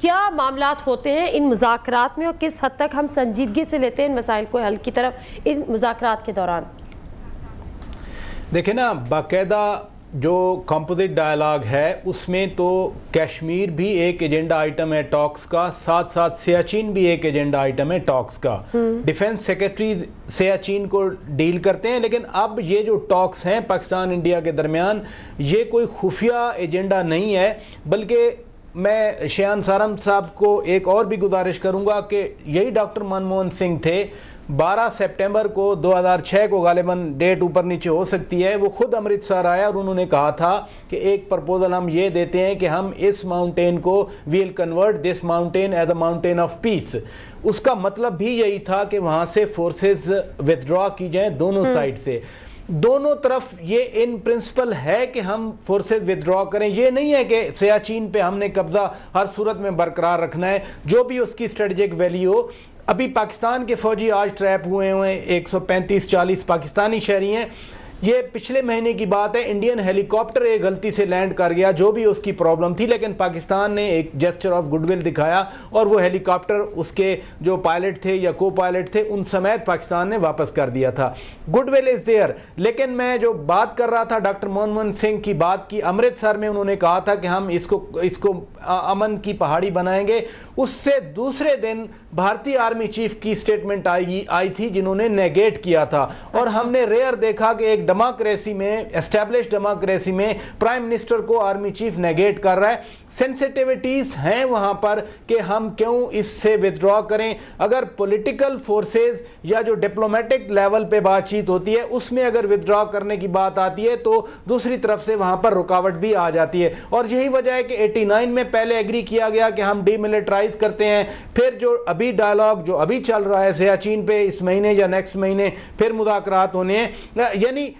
क्या मामला होते हैं इन मुजात में और किस हद तक हम संजीदगी से लेते हैं इन मसाइल को हल की तरफ़ इन मुजात के दौरान? देखिए ना, बाकायदा जो कंपोजिट डायलॉग है उसमें तो कश्मीर भी एक एजेंडा आइटम है टॉक्स का साथ साथ सियाचिन भी एक एजेंडा आइटम है टॉक्स का। डिफेंस सेक्रेटरी सियाचिन को डील करते हैं लेकिन अब ये जो टॉक्स हैं पाकिस्तान इंडिया के दरमियान ये कोई खुफिया एजेंडा नहीं है बल्कि मैं शयान सारम साहब को एक और भी गुजारिश करूँगा कि यही डॉक्टर मनमोहन सिंह थे 12 सितंबर को 2006 को गालिबन डेट ऊपर नीचे हो सकती है। वो खुद अमृतसर आया और उन्होंने कहा था कि एक प्रपोजल हम ये देते हैं कि हम इस माउंटेन को will convert this mountain as a mountain of peace उसका मतलब भी यही था कि वहाँ से फोर्सेस विदड्रॉ की जाए दोनों साइड हम्म। से। दोनों तरफ़ ये इन प्रिंसिपल है कि हम फोर्सेज विदड्रॉ करें। ये नहीं है कि सियाचिन पे हमने कब्जा हर सूरत में बरकरार रखना है। जो भी उसकी स्ट्रेटजिक वैल्यू हो अभी पाकिस्तान के फौजी आज ट्रैप हुए हुए हैं। 135 40 पाकिस्तानी शहरी हैं। ये पिछले महीने की बात है, इंडियन हेलीकॉप्टर एक गलती से लैंड कर गया, जो भी उसकी प्रॉब्लम थी, लेकिन पाकिस्तान ने एक जेस्टर ऑफ़ गुडविल दिखाया और वो हेलीकॉप्टर उसके जो पायलट थे या को पायलट थे, उन समेत पाकिस्तान ने वापस कर दिया था। Goodwill is there. लेकिन मैं जो बात कर रहा था, डॉक्टर मनमोहन सिंह की बात की, अमृतसर में उन्होंने कहा था कि हम इसको इसको अमन की पहाड़ी बनाएँगे। उससे दूसरे दिन भारतीय आर्मी चीफ की स्टेटमेंट आई आई थी जिन्होंने नेगेट किया था और अच्छा। हमने रेयर देखा कि एक डेमोक्रेसी में एस्टेब्लिश डेमोक्रेसी में प्राइम मिनिस्टर को आर्मी चीफ नेगेट कर रहा है सेंसिटिविटीज हैं वहाँ पर कि हम क्यों इससे विदड्रॉ करें। अगर पॉलिटिकल फोर्सेस या जो डिप्लोमेटिक लेवल पे बातचीत होती है, उसमें अगर विदड्रॉ करने की बात आती है तो दूसरी तरफ़ से वहाँ पर रुकावट भी आ जाती है। और यही वजह है कि 89 में पहले एग्री किया गया कि हम डीमिलिटराइज करते हैं। फिर जो अभी डायलॉग जो अभी चल रहा है, सियाचिन पे इस महीने या नेक्स्ट महीने, फिर मुजाकर होने हैं। यानी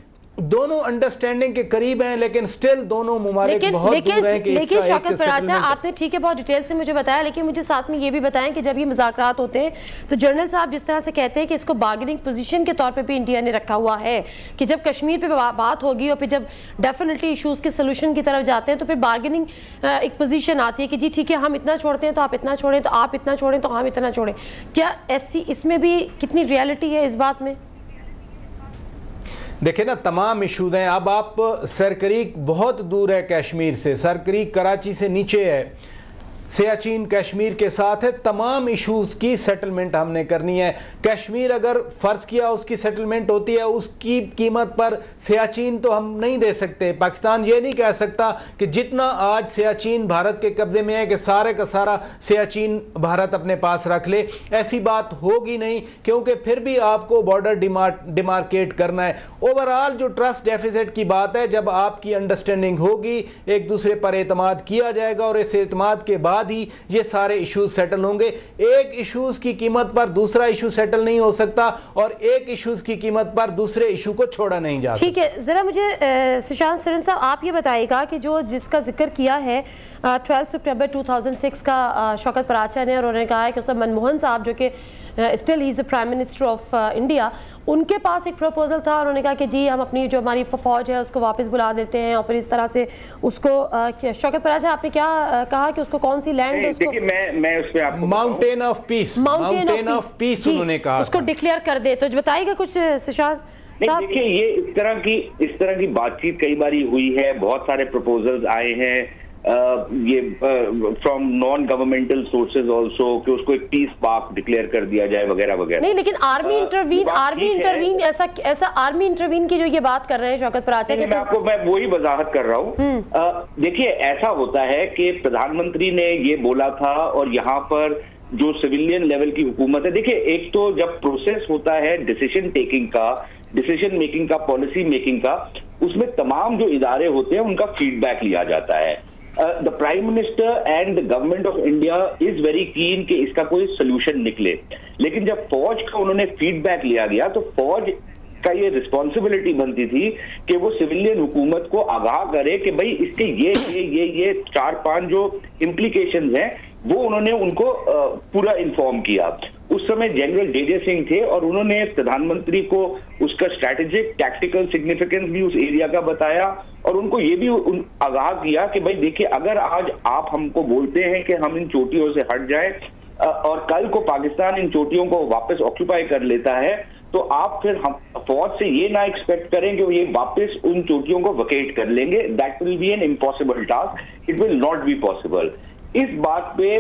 दोनों अंडरस्टैंडिंग के करीब हैं लेकिन स्टिल दोनों ममालिक बहुत लेकिन दूर हैं कि लेकिन शौकत पराचा आपने ठीक है बहुत डिटेल से मुझे बताया लेकिन मुझे साथ में ये भी बताएँ कि जब ये मुजाकरात होते हैं तो जनरल साहब जिस तरह से कहते हैं कि इसको बार्गेनिंग पोजीशन के तौर पे भी इंडिया ने रखा हुआ है कि जब कश्मीर पे बा, बात होगी और फिर जब डेफिनेटली इशूज़ के सोल्यूशन की तरफ़ जाते हैं तो फिर बार्गेनिंग एक पोजीशन आती है कि जी ठीक है हम इतना छोड़ते हैं तो आप इतना छोड़ें तो आप इतना छोड़ें तो हम इतना छोड़ें। क्या ऐसी इसमें भी कितनी रियलिटी है इस बात में? देखिए ना, तमाम इशूज़ हैं। अब आप सरकरी बहुत दूर है कश्मीर से। सरकरीक कराची से नीचे है। सियाचिन कश्मीर के साथ है। तमाम इश्यूज़ की सेटलमेंट हमने करनी है। कश्मीर अगर फ़र्ज़ किया उसकी सेटलमेंट होती है, उसकी कीमत पर सियाचिन तो हम नहीं दे सकते। पाकिस्तान ये नहीं कह सकता कि जितना आज सियाचिन भारत के कब्ज़े में है कि सारे का सारा सियाचिन भारत अपने पास रख ले। ऐसी बात होगी नहीं, क्योंकि फिर भी आपको बॉर्डर डिमार डिमार्केट करना है। ओवरऑल जो ट्रस्ट डेफिसिट की बात है, जब आपकी अंडरस्टैंडिंग होगी, एक दूसरे पर एतमाद किया जाएगा और इस एतमाद के बाद ही ये सारे इश्यूज़ सेटल होंगे। एक इश्यूज़ की कीमत पर दूसरा इशू सेटल नहीं हो सकता और एक इश्यूज़ की कीमत पर दूसरे इशू को छोड़ा नहीं जा ठीक है ज़रा मुझे सुशांत सरन साहब आप ये बताइएगा कि जो जिसका ज़िक्र किया है ट्वेल्थ सितंबर 2006 का शौकत पराचा ने और उन्होंने कहा है कि उसमें मनमोहन साहब जो कि still is prime minister of India उनके पास एक प्रपोजल था उन्होंने कहा कि जी हम अपनी जो हमारी फौज है उसको वापस बुला देते हैं और फिर इस तरह से उसको शौकत पराचा आपने क्या कहा कि उसको कौन सी लैंड उसको मैं मैं उस आपको mountain of peace mountain of peace उन्होंने कहा उसको डिक्लेयर कर दे। तो बताइएगा कुछ सुशांत नहीं देखिए ये इस तरह की इस तरह की बातचीत कई बारी हुई है बहुत सारे प्रपोजल्स आए हैं ये from non governmental sources also कि उसको एक पीस पार्क डिक्लेयर कर दिया जाए वगैरह वगैरह। नहीं लेकिन आर्मी इंटरवीन आर्मी इंटरवीन ऐसा ऐसा आर्मी इंटरवीन की जो ये बात कर रहे हैं शौकत पराचा के मैं आपको मैं वही वजाहत कर रहा हूँ। देखिए ऐसा होता है कि प्रधानमंत्री ने ये बोला था और यहाँ पर जो सिविलियन लेवल की हुकूमत है देखिए एक तो जब प्रोसेस होता है डिसीज़न टेकिंग का डिसीज़न मेकिंग का पॉलिसी मेकिंग का उसमें तमाम जो इदारे होते हैं उनका फीडबैक लिया जाता है। The prime minister and the government of India is very keen कि इसका कोई सोल्यूशन निकले। लेकिन जब फौज का उन्होंने फीडबैक लिया गया तो फौज का ये रिस्पॉन्सिबिलिटी बनती थी कि वो सिविलियन हुकूमत को आगाह करे कि भाई इसके ये ये ये ये चार पाँच जो इम्प्लीकेशन हैं वो उन्होंने उनको पूरा इन्फॉर्म किया। उस समय जनरल जेजे सिंह थे और उन्होंने प्रधानमंत्री को उसका स्ट्रैटेजिक टैक्टिकल सिग्निफिकेंस भी उस एरिया का बताया और उनको ये भी आगाह किया कि भाई देखिए, अगर आज आप हमको बोलते हैं कि हम इन चोटियों से हट जाए और कल को पाकिस्तान इन चोटियों को वापस ऑक्यूपाई कर लेता है तो आप फिर हम, फौज से ये ना एक्सपेक्ट करें कि वो ये वापस उन चोटियों को वकेट कर लेंगे। That will be an impossible task it will not be possible इस बात पे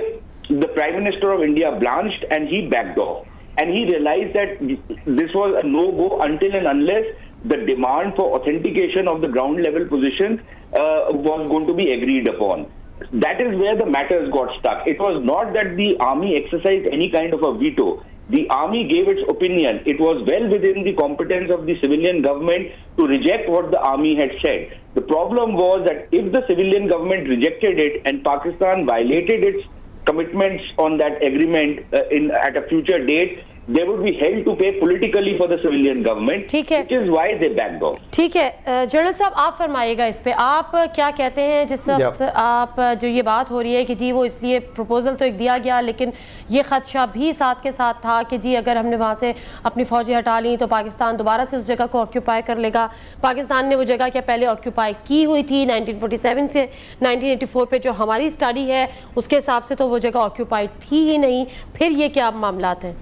the prime minister of India blanched and he backed off and he realised that this was a no go until and unless the demand for authentication of the ground level positions uh, was going to be agreed upon that is where the matters got stuck. It was not that the army exercised any kind of a veto. The army gave its opinion. It was well within the competence of the civilian government to reject what the army had said. The problem was that if the civilian government rejected it and Pakistan violated its commitments on that agreement uh, in at a future date, they would be held to pay politically for the civilian government, ठीक है। which is why they backed off. ठीक है general साहब आप फरमाइएगा इस पे। आप क्या कहते हैं जिस वक्त आप जो ये बात हो रही है कि जी वो इसलिए प्रपोजल तो एक दिया गया लेकिन ये खदशा भी साथ के साथ था कि जी अगर हमने वहाँ से अपनी फौजी हटा ली तो पाकिस्तान दोबारा से उस जगह को ऑक्यूपाई कर लेगा। पाकिस्तान ने वो जगह क्या पहले ऑक्यूपाई की हुई थी 1947 से। 1984 पे जो हमारी स्टडी है उसके हिसाब से तो वो जगह ऑक्यूपाइड थी ही नहीं। फिर ये क्या मामला हैं?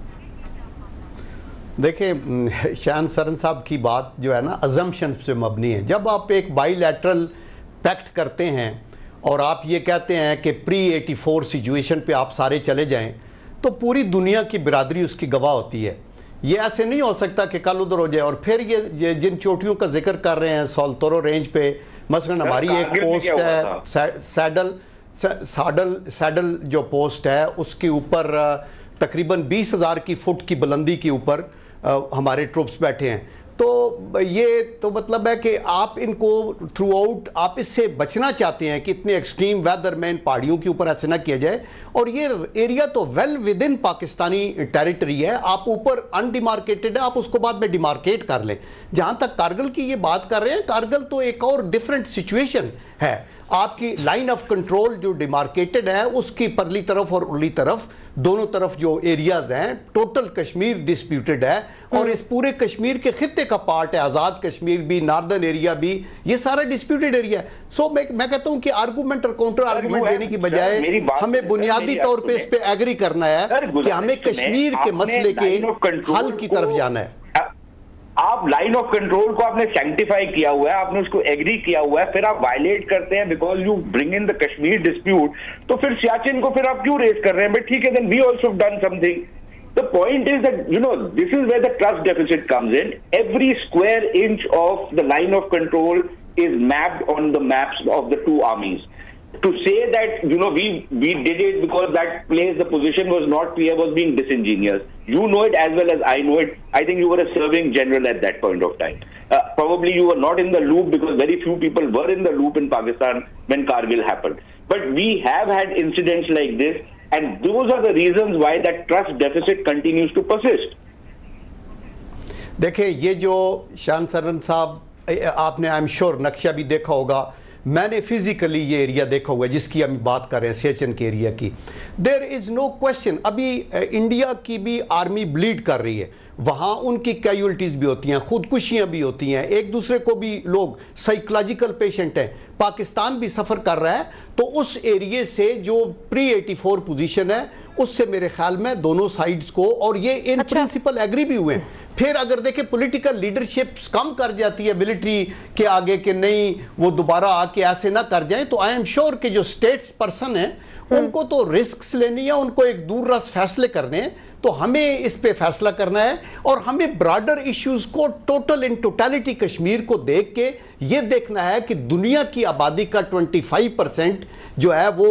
देखिए शान सरन साहब की बात जो है ना अजम्पशन से मबनी है जब आप एक बाईलैटरल पैक्ट करते हैं और आप ये कहते हैं कि प्री 84 सिचुएशन पे आप सारे चले जाएँ तो पूरी दुनिया की बिरादरी उसकी गवाह होती है ये ऐसे नहीं हो सकता कि कल उधर हो जाए और फिर ये, ये जिन चोटियों का ज़िक्र कर रहे हैं सोलतोरो रेंज पे मसलन हमारी एक पोस्ट है? सै- सैडल साडल सैडल जो पोस्ट है उसके ऊपर तकरीबन बीस हज़ार की फुट की बुलंदी के ऊपर हमारे ट्रुप्स बैठे हैं। तो ये तो मतलब है कि आप इनको थ्रू आउट आप इससे बचना चाहते हैं कि इतने एक्सट्रीम वेदर में इन पहाड़ियों के ऊपर ऐसे ना किया जाए। और ये एरिया तो well within Pakistani territory है। आप ऊपर अनडिमार्केटेड है, आप उसको बाद में डिमार्केट कर लें। जहाँ तक कारगिल की ये बात कर रहे हैं, कारगिल तो एक और डिफरेंट सिचुएशन है। आपकी लाइन ऑफ़ कंट्रोल जो डिमार्केटेड है उसकी परली तरफ़ और उरली तरफ़ दोनों तरफ़ जो एरियाज़ हैं टोटल कश्मीर डिस्प्यूटेड है। और हम्म। इस पूरे कश्मीर के खत्े का पार्ट है आज़ाद कश्मीर भी नार्दर्न एरिया भी ये सारा डिस्प्यूटेड एरिया है। सो मैं मैं कहता हूँ कि आर्गूमेंट और काउंटर आर्गूमेंट देने की बजाय हमें बुनियादी तौर पर इस पर एग्री करना है कि हमें कश्मीर के मसले के हल की तरफ़ जाना है। आप लाइन ऑफ़ कंट्रोल को आपने सेंटिफाई किया हुआ है, आपने उसको एग्री किया हुआ है, फिर आप वायलेट करते हैं because you bring in the Kashmir dispute तो फिर सियाचिन को फिर आप क्यों रेस कर रहे हैं? बट ठीक है then we also done something the point is that you know this is way the trust deficit comes in every square inch of the line of control is mapped on the maps of the two armies to say that you know we we did it because that place the position was not clear was being disingenuous. You know it as well as I know it. I think you were a serving general at that point of time. Uh, probably you were not in the loop because very few people were in the loop in Pakistan when Kargil happened. But we have had incidents like this, and those are the reasons why that trust deficit continues to persist. देखिए ये जो शान सरन साहब आपने I am sure नक्शा भी देखा होगा मैंने फिजिकली ये एरिया देखा हुआ है, जिसकी हम बात कर रहे हैं सेचन के एरिया की। देर इज़ नो क्वेश्चन अभी इंडिया की भी आर्मी ब्लीड कर रही है। वहाँ उनकी कैजुअलिटीज़ भी होती हैं, खुदकुशियाँ भी होती हैं। एक दूसरे को भी लोग साइकोलॉजिकल पेशेंट हैं। पाकिस्तान भी सफ़र कर रहा है तो उस एरिए से जो प्री 84 पोजीशन है उससे मेरे ख्याल में दोनों साइड्स को और ये इन अच्छा। प्रिंसिपल एग्री भी हुए फिर अगर देखें पॉलिटिकल लीडरशिप कम कर जाती है मिलिट्री के आगे कि नहीं वो दोबारा आके ऐसे ना कर जाए तो आई एम श्योर कि जो स्टेट्स पर्सन है हम्म। उनको तो रिस्क लेनी है उनको एक दूर रस फैसले करने हैं तो हमें इस पे फैसला करना है और हमें ब्रॉडर इश्यूज़ को टोटल इन टोटलिटी कश्मीर को देख के ये देखना है कि दुनिया की आबादी का 25 परसेंट जो है वो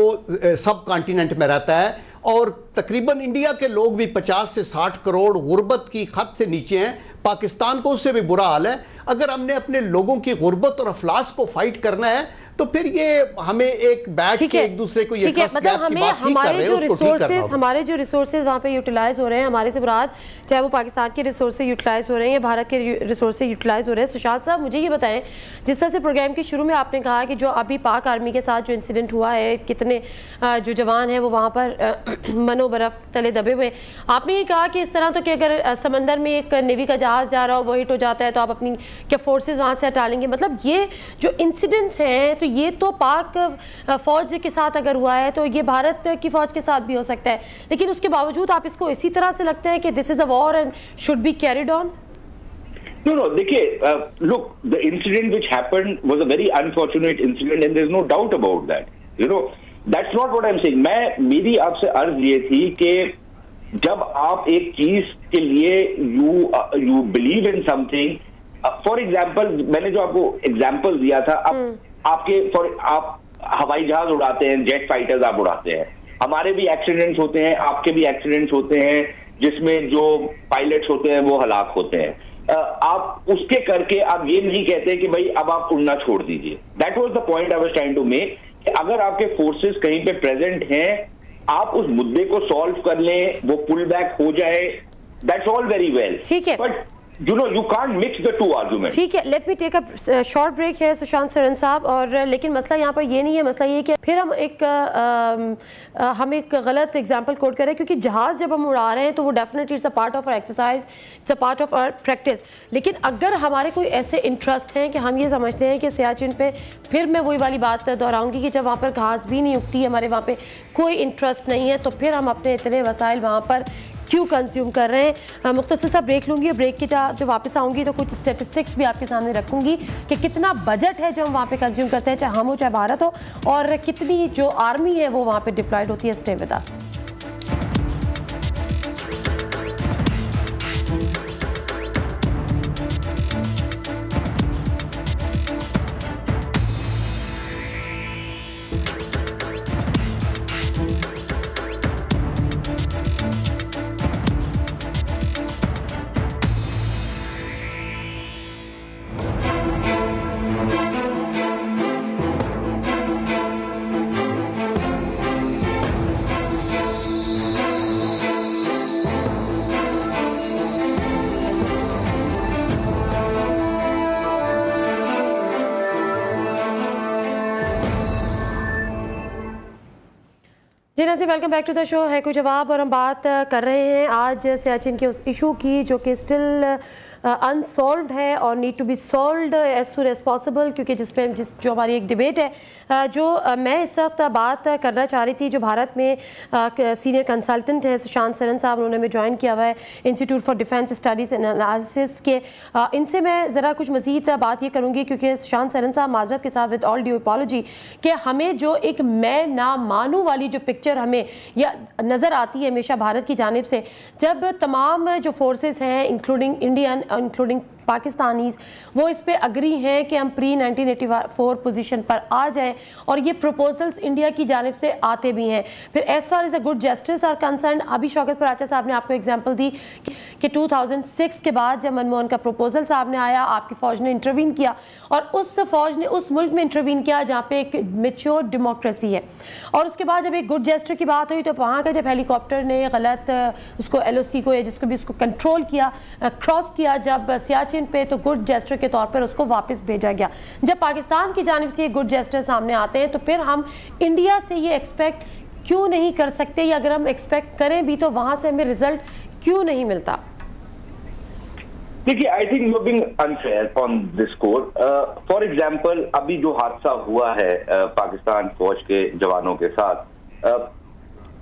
सब कॉन्टिनेंट में रहता है और तकरीबन इंडिया के लोग भी 50 से 60 करोड़ गुरबत की खत से नीचे हैं। पाकिस्तान को उससे भी बुरा हाल है। अगर हमने अपने लोगों की गुरबत और अफलास को फाइट करना है तो फिर ये हमें एक बैठ के एक दूसरे को ये मतलब हमें हमारे जो रिसोर्सेज हमारे जो रिसोर्सेज वहाँ पे यूटिलाइज हो रहे हैं हमारे से मुराद चाहे वो पाकिस्तान के रिसोर्सेज यूटिलाइज हो रहे हैं या भारत के रिसोर्सेज यूटिलाइज हो रहे हैं। सुशांत साहब मुझे ये बताएँ जिस तरह से प्रोग्राम के शुरू में आपने कहा कि जो अभी पाक आर्मी के साथ जो इंसिडेंट हुआ है कितने जो जवान हैं वो वहाँ पर [clears throat] मनो बर्फ़ तले दबे हुए आपने ये कहा कि इस तरह तो कि अगर समंदर में एक नेवी का जहाज़ जा रहा हो वो हिट हो जाता है तो आप अपनी क्या फोर्सेज वहाँ से हटा लेंगे? मतलब ये जो इंसिडेंट्स हैं तो ये तो पाक फौज के साथ अगर हुआ है तो ये भारत की फौज के साथ भी हो सकता है लेकिन उसके बावजूद आप इसको इसी तरह से लगते हैं कि this is a war and should be carried on No, no, देखिए, uh, look, the incident which happened was a very unfortunate incident and there's no doubt about that. You know, that's not what I'm saying. मैं मेरी आपसे अर्ज़ ये थी कि जब आप एक चीज़ के लिए you you believe in something for example मैंने जो आपको एग्ज़ाम्पल दिया था अब आपके फॉर आप हवाई जहाज़ उड़ाते हैं जेट फाइटर्स आप उड़ाते हैं। हमारे भी एक्सीडेंट्स होते हैं आपके भी एक्सीडेंट्स होते हैं जिसमें जो पायलट्स होते हैं वो हलाक होते हैं। आप उसके करके आप ये नहीं कहते कि भाई अब आप उड़ना छोड़ दीजिए। That was the point I was trying to make कि अगर आपके फोर्सेस कहीं पे प्रेजेंट हैं आप उस मुद्दे को सॉल्व कर लें वो पुल बैक हो जाए दैट्स ऑल वेरी वेल ठीक है। But you know you can't mix the two arguments. ठीक है let me take a short break है सुशांत सरन साहब और uh, लेकिन मसला यहाँ पर ये नहीं है मसला ये कि फिर हम एक आ, uh, आ, um, uh, हम एक गलत एग्जांपल कोट करें क्योंकि जहाज़ जब हम उड़ा रहे हैं तो वो definitely it's a part of our exercise it's a part of our practice लेकिन अगर हमारे कोई ऐसे इंटरेस्ट हैं कि हम ये समझते हैं कि सियाचिन पे फिर मैं वही वाली बात दोहराऊँगी कि जब वहाँ पर घास भी नहीं उगती हमारे वहाँ पर कोई इंटरेस्ट नहीं है तो फिर हम अपने इतने वसाइल वहाँ पर क्यों कंज्यूम कर रहे हैं? मुख्तर सा ब्रेक लूँगी और ब्रेक के जब वापस आऊँगी तो कुछ स्टेटिस्टिक्स भी आपके सामने रखूँगी कि कितना बजट है जो हम वहाँ पर कंज्यूम करते हैं, चाहे हम हो, चाहे भारत हो, और कितनी जो आर्मी है वो वहाँ पर डिप्लॉयड होती है स्टे जी नजी welcome back to the show है कोई जवाब और हम बात कर रहे हैं आज सियाचिन के उस इशू की जो कि स्टिल अनसॉल्व है और need to be solved as soon as possible क्योंकि जिस जिस, जो हमारी एक डिबेट है जो मैं इस वक्त बात करना चाह रही थी, जो भारत में सीनियर कंसल्टेंट हैं, सुशांत सरन साहब, उन्होंने में ज्वाइन किया हुआ है institute for defence studies analysis के इनसे मैं ज़रा कुछ मजीद बात ये करूँगी, क्योंकि सुशांत सरन साहब माजरत के साथ विद ऑल ड्यू अपॉलोजी कि हमें जो एक मैं ना मानू वाली जो पिक्चर हमें, या नज़र आती है हमेशा भारत की जानब से, जब तमाम जो फोर्सेस हैं इंक्लूडिंग इंडियन इंक्लूडिंग पाकिस्तानीज, वो इस पर अग्री हैं कि हम प्री 1984 पोजीशन पर आ जाएँ और ये प्रपोजल्स इंडिया की जानब से आते भी हैं। फिर as far as a good justice are concern अभी शौकत पराचा साहब ने आपको एग्ज़ाम्पल दी कि 2006 के बाद जब मनमोहन का प्रपोजल सामने आया, आपकी फ़ौज ने इंटरवीन किया और उस फौज ने, उस मुल्क में इंटरवीन किया जहाँ पे एक मेच्योर डेमोक्रेसी है। और उसके बाद जब एक गुड जेस्टर की बात हुई तो वहाँ का जब हेलीकॉप्टर ने गलत, उसको एलओसी को या जिसको भी उसको कंट्रोल किया क्रॉस किया, जब सियाचिन पे तो गुड जेस्टर के तौर पर उसको वापस भेजा गया। जब पाकिस्तान की जानब से ये गुड जेस्टर सामने आते हैं तो फिर हम इंडिया से ये एक्सपेक्ट क्यों नहीं कर सकते? या अगर हम एक्सपेक्ट करें भी तो वहाँ से हमें रिज़ल्ट क्यों नहीं मिलता? देखिए I think you being unfair on this code for example अभी जो हादसा हुआ है uh, पाकिस्तान फौज के जवानों के साथ uh,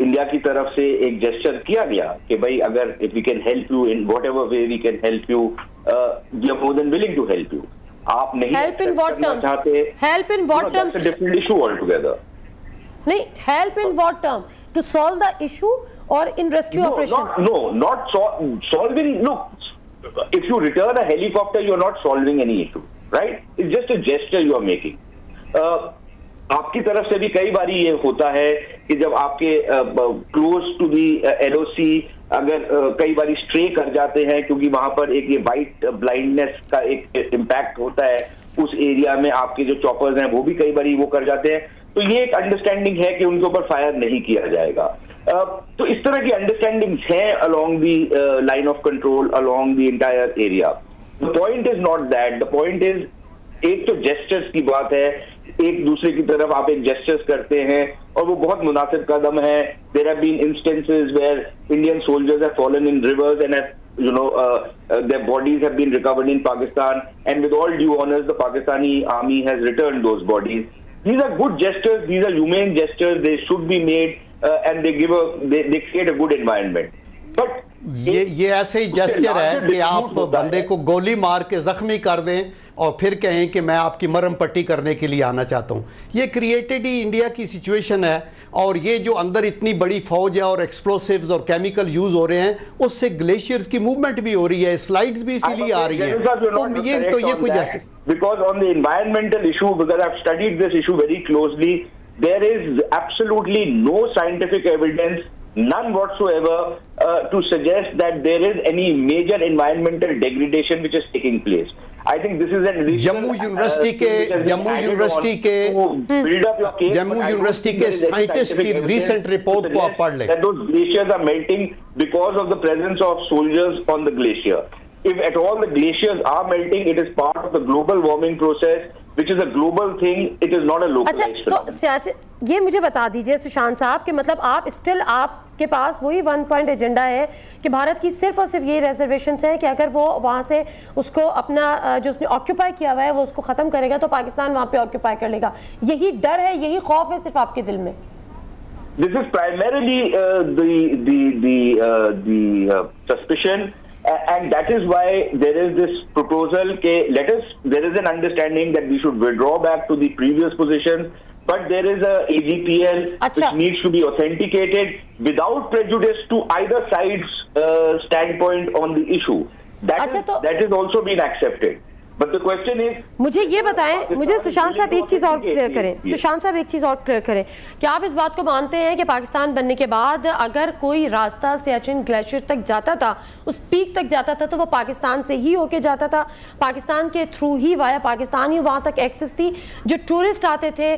इंडिया की तरफ़ से एक जेस्टर किया गया कि भाई अगर if we can help you in whatever way we can help you we are more than willing to help you आप नहीं हेल्प इन व्हाट टर्म्स चाहते help in what terms different issue altogether नहीं help in what term to solve the issue और in rescue operation no not solving no if you return a helicopter, you're not solving any issue, right? It's just a gesture you are making. Uh, आपकी तरफ़ से भी कई बार ये होता है कि जब आपके क्लोज टू दी एलओसी अगर कई बार स्ट्रे कर जाते हैं, क्योंकि वहाँ पर एक ये वाइट ब्लाइंडनेस का एक इम्पैक्ट होता है, उस एरिया में आपके जो चॉपर्स हैं, वो भी कई बार वो कर जाते हैं। तो ये एक अंडरस्टैंडिंग है कि उनके ऊपर फायर नहीं किया जाएगा। तो इस तरह की अंडरस्टैंडिंग है along the line of control along the entire area the point is not that the point is एक तो जेस्टर्स की बात है एक दूसरे की तरफ़ आप एक जेस्टर्स करते हैं और वो बहुत मुनासिब कदम है there have been instances where Indian soldiers have fallen in rivers and you know, uh, uh, their bodies have been recovered in Pakistan, and with all due honors, the Pakistani army has returned those bodies. These are good gestures. These are humane gestures. They should be made. And they give they create a good environment but ये ये ऐसे ही gesture है कि आप बंदे को गोली मार के जख्मी कर दें और फिर कहें कि मैं आपकी मरम पट्टी करने के लिए आना चाहता हूँ। ये क्रिएटेड ही इंडिया की सिचुएशन है और ये जो अंदर इतनी बड़ी फौज है और एक्सप्लोसिव्स और केमिकल यूज़ हो रहे हैं उससे ग्लेशियर्स की मूवमेंट भी हो रही है स्लाइड्स भी इसीलिए आ रही है। तो ये तो ये कुछ जैसे because on the environmental issue because I studied this issue very closely there is absolutely no scientific evidence, none whatsoever, uh, to suggest that there is any major environmental degradation which is taking place. I think this is a Jammu university के Jammu university के Jammu university के scientist की recent report को आप पढ़ लें that those glaciers are melting because of the presence of soldiers on the glacier if at all the glaciers are melting it is part of the global warming process which is a global thing it is not a localized अच्छा तो सियाच ये मुझे बता दीजिए सुशांत साहब कि मतलब आप स्टिल आपके पास वही वन पॉइंट एजेंडा है कि भारत की सिर्फ़ और सिर्फ़ ये रिजर्वेशन है कि अगर वो वहाँ से उसको अपना जो उसने ऑक्यूपाई किया हुआ है वो उसको ख़त्म करेगा तो पाकिस्तान वहाँ पे ऑक्यूपाई कर लेगा यही डर है यही खौफ है सिर्फ़ आपके दिल में This is primarily uh, the the the uh, the uh, suspicion and that is why there is this proposal ke, let us there is an understanding that we should withdraw back to the previous position but there is a AGPL Achha. which needs to be authenticated without prejudice to either side's uh, standpoint on the issue that is, that is also been accepted मुझे ये बताएँ मुझे सुशांत साहब एक चीज़ और clear करें। सुशांत साहब एक चीज़ और क्लियर करें। क्या आप इस बात को मानते हैं कि पाकिस्तान बनने के बाद अगर कोई रास्ता सियाचिन ग्लेशियर तक जाता था उस पीक तक जाता था तो वो पाकिस्तान से ही होके जाता था। पाकिस्तान के थ्रू ही वाया पाकिस्तान ही वहाँ तक एक्सेस थी। जो टूरिस्ट आते थे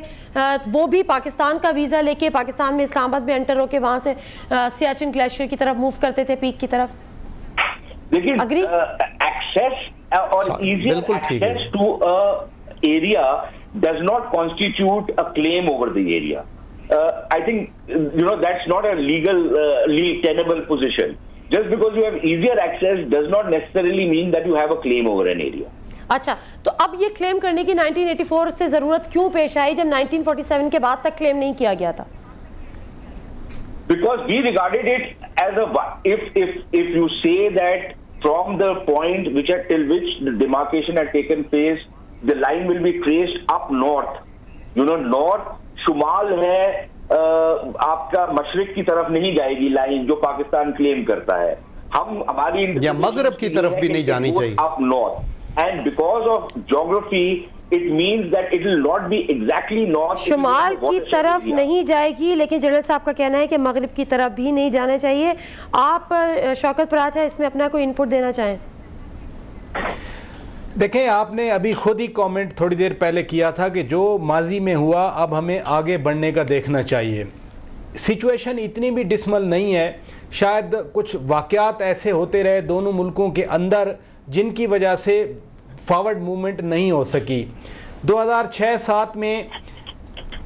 वो भी पाकिस्तान का वीज़ा लेके पाकिस्तान में इस्लामाबाद में एंटर होके वहाँ से सियाचिन ग्लेशियर की तरफ़ मूव करते थे पीक की तरफ़। लेकिन एक्सेस और easier access to area does not constitute a claim over the area I think you know that's not a legal tenable position just because you have easier access does not necessarily mean that you have a claim over an area अच्छा तो अब ये claim करने की 1984 से ज़रूरत क्यों पेश आई जब 1947 के बाद तक क्लेम नहीं किया गया था? Because we regarded it as of if if if you say that from the point which at till which the demarcation had taken place, the line will be traced up north. You know, north शुमाल है आपका मशरक की तरफ़ नहीं जाएगी line जो Pakistan claim करता है हम हमारी या मगरब की तरफ़ भी नहीं जानी चाहिए up north and because of geography it means that it will not be exactly north शुमाल की तरफ़ नहीं जाएगी लेकिन जनरल साहब का कहना है कि मगरब की तरफ़ भी नहीं जाना चाहिए। आप शौकत पराचा इसमें अपना कोई इनपुट देना चाहें? देखें आपने अभी खुद ही कमेंट थोड़ी देर पहले किया था कि जो माजी में हुआ अब हमें आगे बढ़ने का देखना चाहिए। सिचुएशन इतनी भी डिसमल नहीं है। शायद कुछ वाक़ात ऐसे होते रहे दोनों मुल्कों के अंदर जिनकी वजह से फॉरवर्ड मूवमेंट नहीं हो सकी। 2006-7 में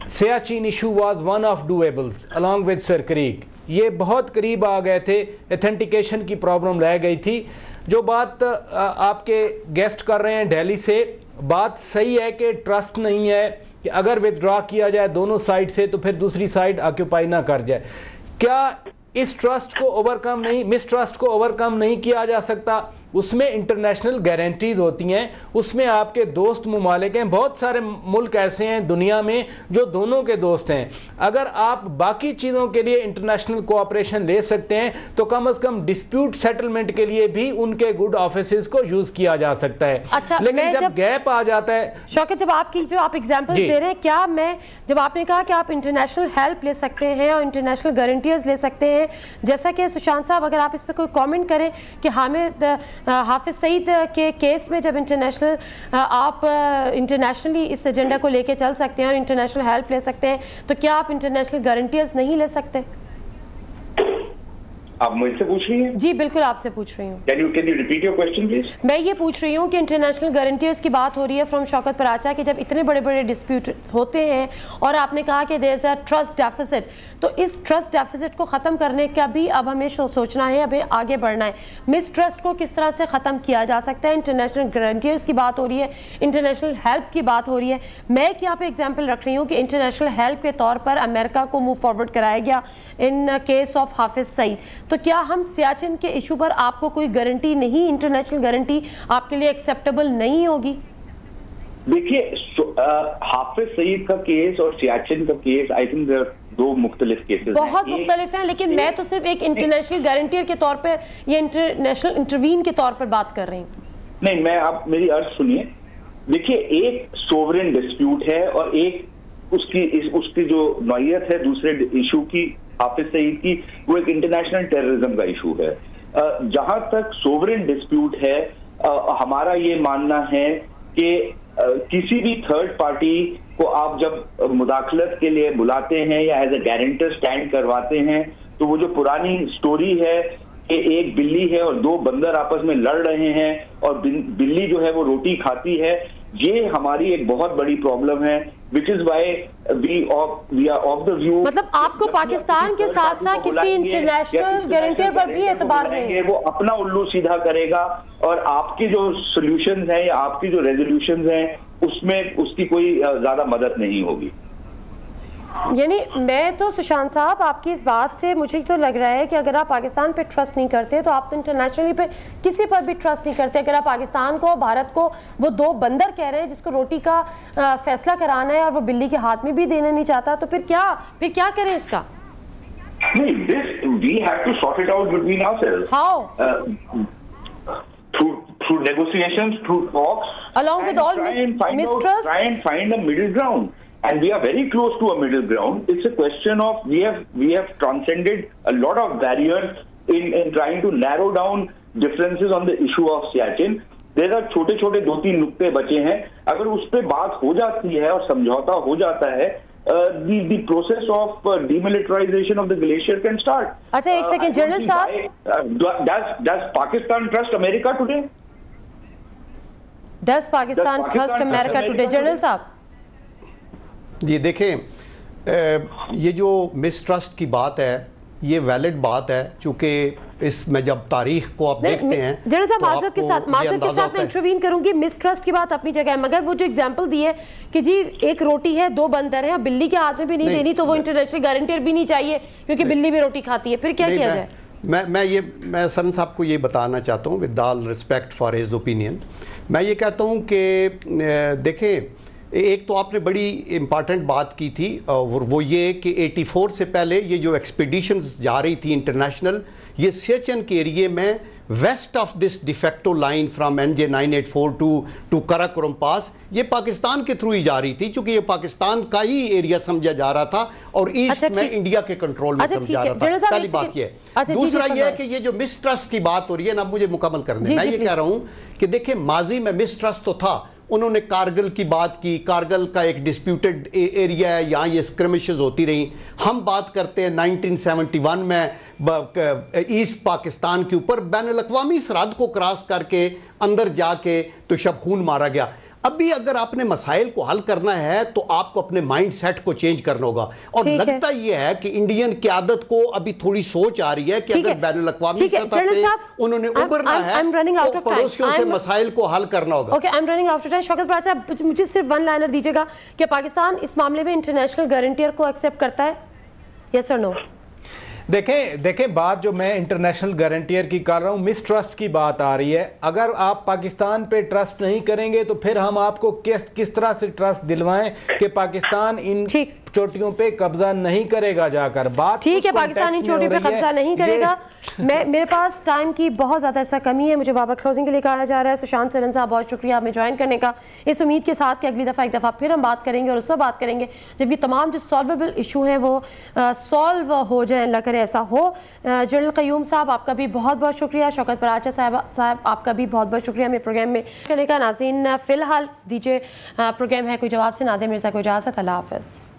Siachen issue was one of doables along with Sir Creek ये बहुत करीब आ गए थे। एथेंटिकेशन की प्रॉब्लम रह गई थी। जो बात आपके गेस्ट कर रहे हैं दिल्ली से, बात सही है कि ट्रस्ट नहीं है कि अगर विदड्रॉ किया जाए दोनों साइड से तो फिर दूसरी साइड ऑक्यूपाई ना कर जाए। क्या इस ट्रस्ट को ओवरकम नहीं, मिस ट्रस्ट को ओवरकम नहीं किया जा सकता? उसमें इंटरनेशनल गारंटीज होती हैं उसमें आपके दोस्त ममालिक हैं बहुत सारे मुल्क ऐसे हैं दुनिया में जो दोनों के दोस्त हैं। अगर आप बाकी चीज़ों के लिए इंटरनेशनल कोऑपरेशन ले सकते हैं तो कम अज़ कम डिस्प्यूट सेटलमेंट के लिए भी उनके गुड ऑफ़िस को यूज़ किया जा सकता है। अच्छा लेकिन जब, जब गैप आ जाता है शौकत जब आपकी जो आप एग्ज़ाम्पल दे रहे हैं क्या मैं जब आपने कहा कि आप इंटरनेशनल हेल्प ले सकते हैं और इंटरनेशनल गारंटीज ले सकते हैं जैसा कि सुशांत साहब अगर आप इस पर कोई कॉमेंट करें कि हामिद हाफिज़ सईद के केस में जब इंटरनेशनल आप इंटरनेशनली इस एजेंडा को लेके चल सकते हैं और इंटरनेशनल हेल्प ले सकते हैं तो क्या आप इंटरनेशनल गारंटीज नहीं ले सकते? आप मुझसे पूछ रही हैं? जी बिल्कुल आपसे पूछ रही हूँ। Can you can you repeat your question please मैं ये पूछ रही हूँ कि इंटरनेशनल गारंटीज की बात हो रही है फ्रॉम शौकत पराचा कि जब इतने बड़े बड़े डिस्प्यूट होते हैं और आपने कहा कि there is a trust deficit तो इस ट्रस्ट डेफिसिट को ख़त्म करने का भी अब हमें सोचना है हमें आगे बढ़ना है। मिस ट्रस्ट को किस तरह से ख़त्म किया जा सकता है? इंटरनेशनल गारंटीज की बात हो रही है इंटरनेशनल हेल्प की बात हो रही है। मैं यहाँ पे एग्ज़ाम्पल रख रही हूँ कि इंटरनेशनल हेल्प के तौर पर अमेरिका को मूव फॉरवर्ड कराया गया in case of Hafiz Saeed तो क्या हम सियाचिन के इशू पर आपको कोई गारंटी नहीं इंटरनेशनल गारंटी आपके लिए एक्सेप्टेबल नहीं होगी? देखिए हाफिज सईद का केस और सियाचिन का केस आई थिंक दो मुख्तलिफ़ केसेस बहुत मुख्तलिफ़ हैं लेकिन मैं तो सिर्फ़ एक इंटरनेशनल गारंटियर के तौर पर या इंटरनेशनल इंटरवीन के तौर पर बात कर रही हूँ। नहीं मैं आप मेरी अर्ज़ सुनिए। देखिए एक सोवरेन डिस्प्यूट है और एक उसकी इस, उसकी जो नोयत है दूसरे इशू की हाफिज सईद की वो एक इंटरनेशनल टेररिज्म का इशू है। जहाँ तक सोवरेन डिस्प्यूट है हमारा ये मानना है कि किसी भी थर्ड पार्टी को आप जब मुदाखलत के लिए बुलाते हैं या एज ए गारंटर स्टैंड करवाते हैं तो वो जो पुरानी स्टोरी है कि एक बिल्ली है और दो बंदर आपस में लड़ रहे हैं और बिल्ली जो है वो रोटी खाती है, ये हमारी एक बहुत बड़ी प्रॉब्लम है। Which is why we we are of the view मतलब आपको पाकिस्तान के साथ साथ किसी इंटरनेशनल गारंटर पर भी एतबार नहीं। है वो अपना उल्लू सीधा करेगा और आपकी जो सोल्यूशन है या आपकी जो रेजोल्यूशन है उसमें उसकी कोई ज़्यादा मदद नहीं होगी। यानी मैं तो सुशांत साहब आपकी इस बात से मुझे तो लग रहा है कि अगर आप पाकिस्तान पे ट्रस्ट नहीं करते तो आप तो इंटरनेशनली पे किसी पर भी ट्रस्ट नहीं करते। अगर आप पाकिस्तान को भारत को वो दो बंदर कह रहे हैं जिसको रोटी का फैसला कराना है और वो बिल्ली के हाथ में भी देना नहीं चाहता तो फिर क्या फिर क्या करें इसका? through negotiations, through talks, along with all mis mistrust, try and find a middle ground. And we are very close to a middle ground. It's a question of we have we have transcended a lot of barriers in, in trying to narrow down differences on the issue of Siachen. There are छोटे छोटे दो तीन नुक्ते बचे हैं अगर उस पर बात हो जाती है और समझौता हो जाता है the the process of uh, demilitarization of the glacier can start. अच्छा एक सेकंड जनरल साहब does does Pakistan trust America today? Does Pakistan, does Pakistan trust America today, general साहब? जी देखें ये जो मिसट्रस्ट की बात है ये वैलिड बात है चूँकि इसमें जब तारीख को आप देखते हैं जनरल साहब तो माजरत के साथ माजरत के साथ मैं इंटरवीन करूँगी मिसट्रस्ट की बात अपनी जगह है मगर वो जो एग्जांपल दी है कि जी एक रोटी है दो बंदर हैं बिल्ली के हाथ में भी नहीं, नहीं देनी तो वो इंटरनेशनल गारंटियर भी नहीं चाहिए क्योंकि बिल्ली भी रोटी खाती है फिर क्या किया जाए? मैं मैं ये मैं सन साहब को ये बताना चाहता हूँ with all respect for his opinion मैं ये कहता हूँ कि देखें एक तो आपने बड़ी इंपॉर्टेंट बात की थी और वो ये कि 84 से पहले ये जो एक्सपीडिशन जा रही थी इंटरनेशनल ये सेचन के एरिए में west of this de facto line from N J nine eight four two to Karakoram pass ये पाकिस्तान के थ्रू ही जा रही थी क्योंकि ये पाकिस्तान का ही एरिया समझा जा रहा था और ईस्ट अच्छा, में इंडिया के कंट्रोल में अच्छा, समझा रहा था। पहली बात ये। अच्छा, दूसरा ये है। कि ये जो मिसट्रस्ट की बात हो रही है ना मुझे मुकम्मल करने मैं ये कह रहा हूँ कि देखिए माजी में मिसट्रस्ट तो था उन्होंने कारगिल की बात की। कारगिल का एक डिस्प्यूटेड एरिया है, यहाँ ये स्क्रमिश होती रहीं। हम बात करते हैं 1971 में ईस्ट पाकिस्तान के ऊपर। बैन अवी सरहद को क्रॉस करके अंदर जाके तो शब खून मारा गया। अभी अगर आपने मसाइल को हल करना है तो आपको अपने माइंड सेट को चेंज करना होगा। और लगता यह है कि इंडियन क्यादत को अभी थोड़ी सोच आ रही है कि अगर बैन अवी सतह पे उन्होंने उभरना है तो पड़ोसियों से मसाइल को हल करना होगा। Okay I am running out time Shaukat मुझे सिर्फ़ वन लाइनर दीजिएगा कि पाकिस्तान इस मामले में इंटरनेशनल गारंटियर को एक्सेप्ट करता है? यस और नो देखें देखें, बात जो मैं इंटरनेशनल गारंटियर की कर रहा हूँ मिस ट्रस्ट की बात आ रही है। अगर आप पाकिस्तान पे ट्रस्ट नहीं करेंगे तो फिर हम आपको किस किस तरह से ट्रस्ट दिलवाएँ कि पाकिस्तान इन चोटियों पे कब्जा नहीं करेगा जाकर। बात ठीक है पाकिस्तानी चोटियों पे कब्जा नहीं करेगा। मैं मेरे पास टाइम की बहुत ज़्यादा ऐसा कमी है मुझे बाबा क्लोजिंग के लिए कहा जा रहा है। सुशांत सरन साहब बहुत शुक्रिया हमें ज्वाइन करने का। इस उम्मीद के साथ कि अगली दफ़ा एक दफ़ा फिर हम बात करेंगे और उससे बात करेंगे जब ये तमाम जो सॉल्वेबल इशू हैं वो सॉल्व हो जाए अल्लाह करे ऐसा हो। जनरल क्यूम साहब आपका भी बहुत बहुत शुक्रिया। शौकत पराचा साहब साहब आपका भी बहुत बहुत शुक्रिया। हमें प्रोग्राम में करने का नाजीन फ़िलहाल दीजिए प्रोग्राम है कोई जवाब से नादे मिर्ज़ा को इजाज़त अल्लाह हाफ़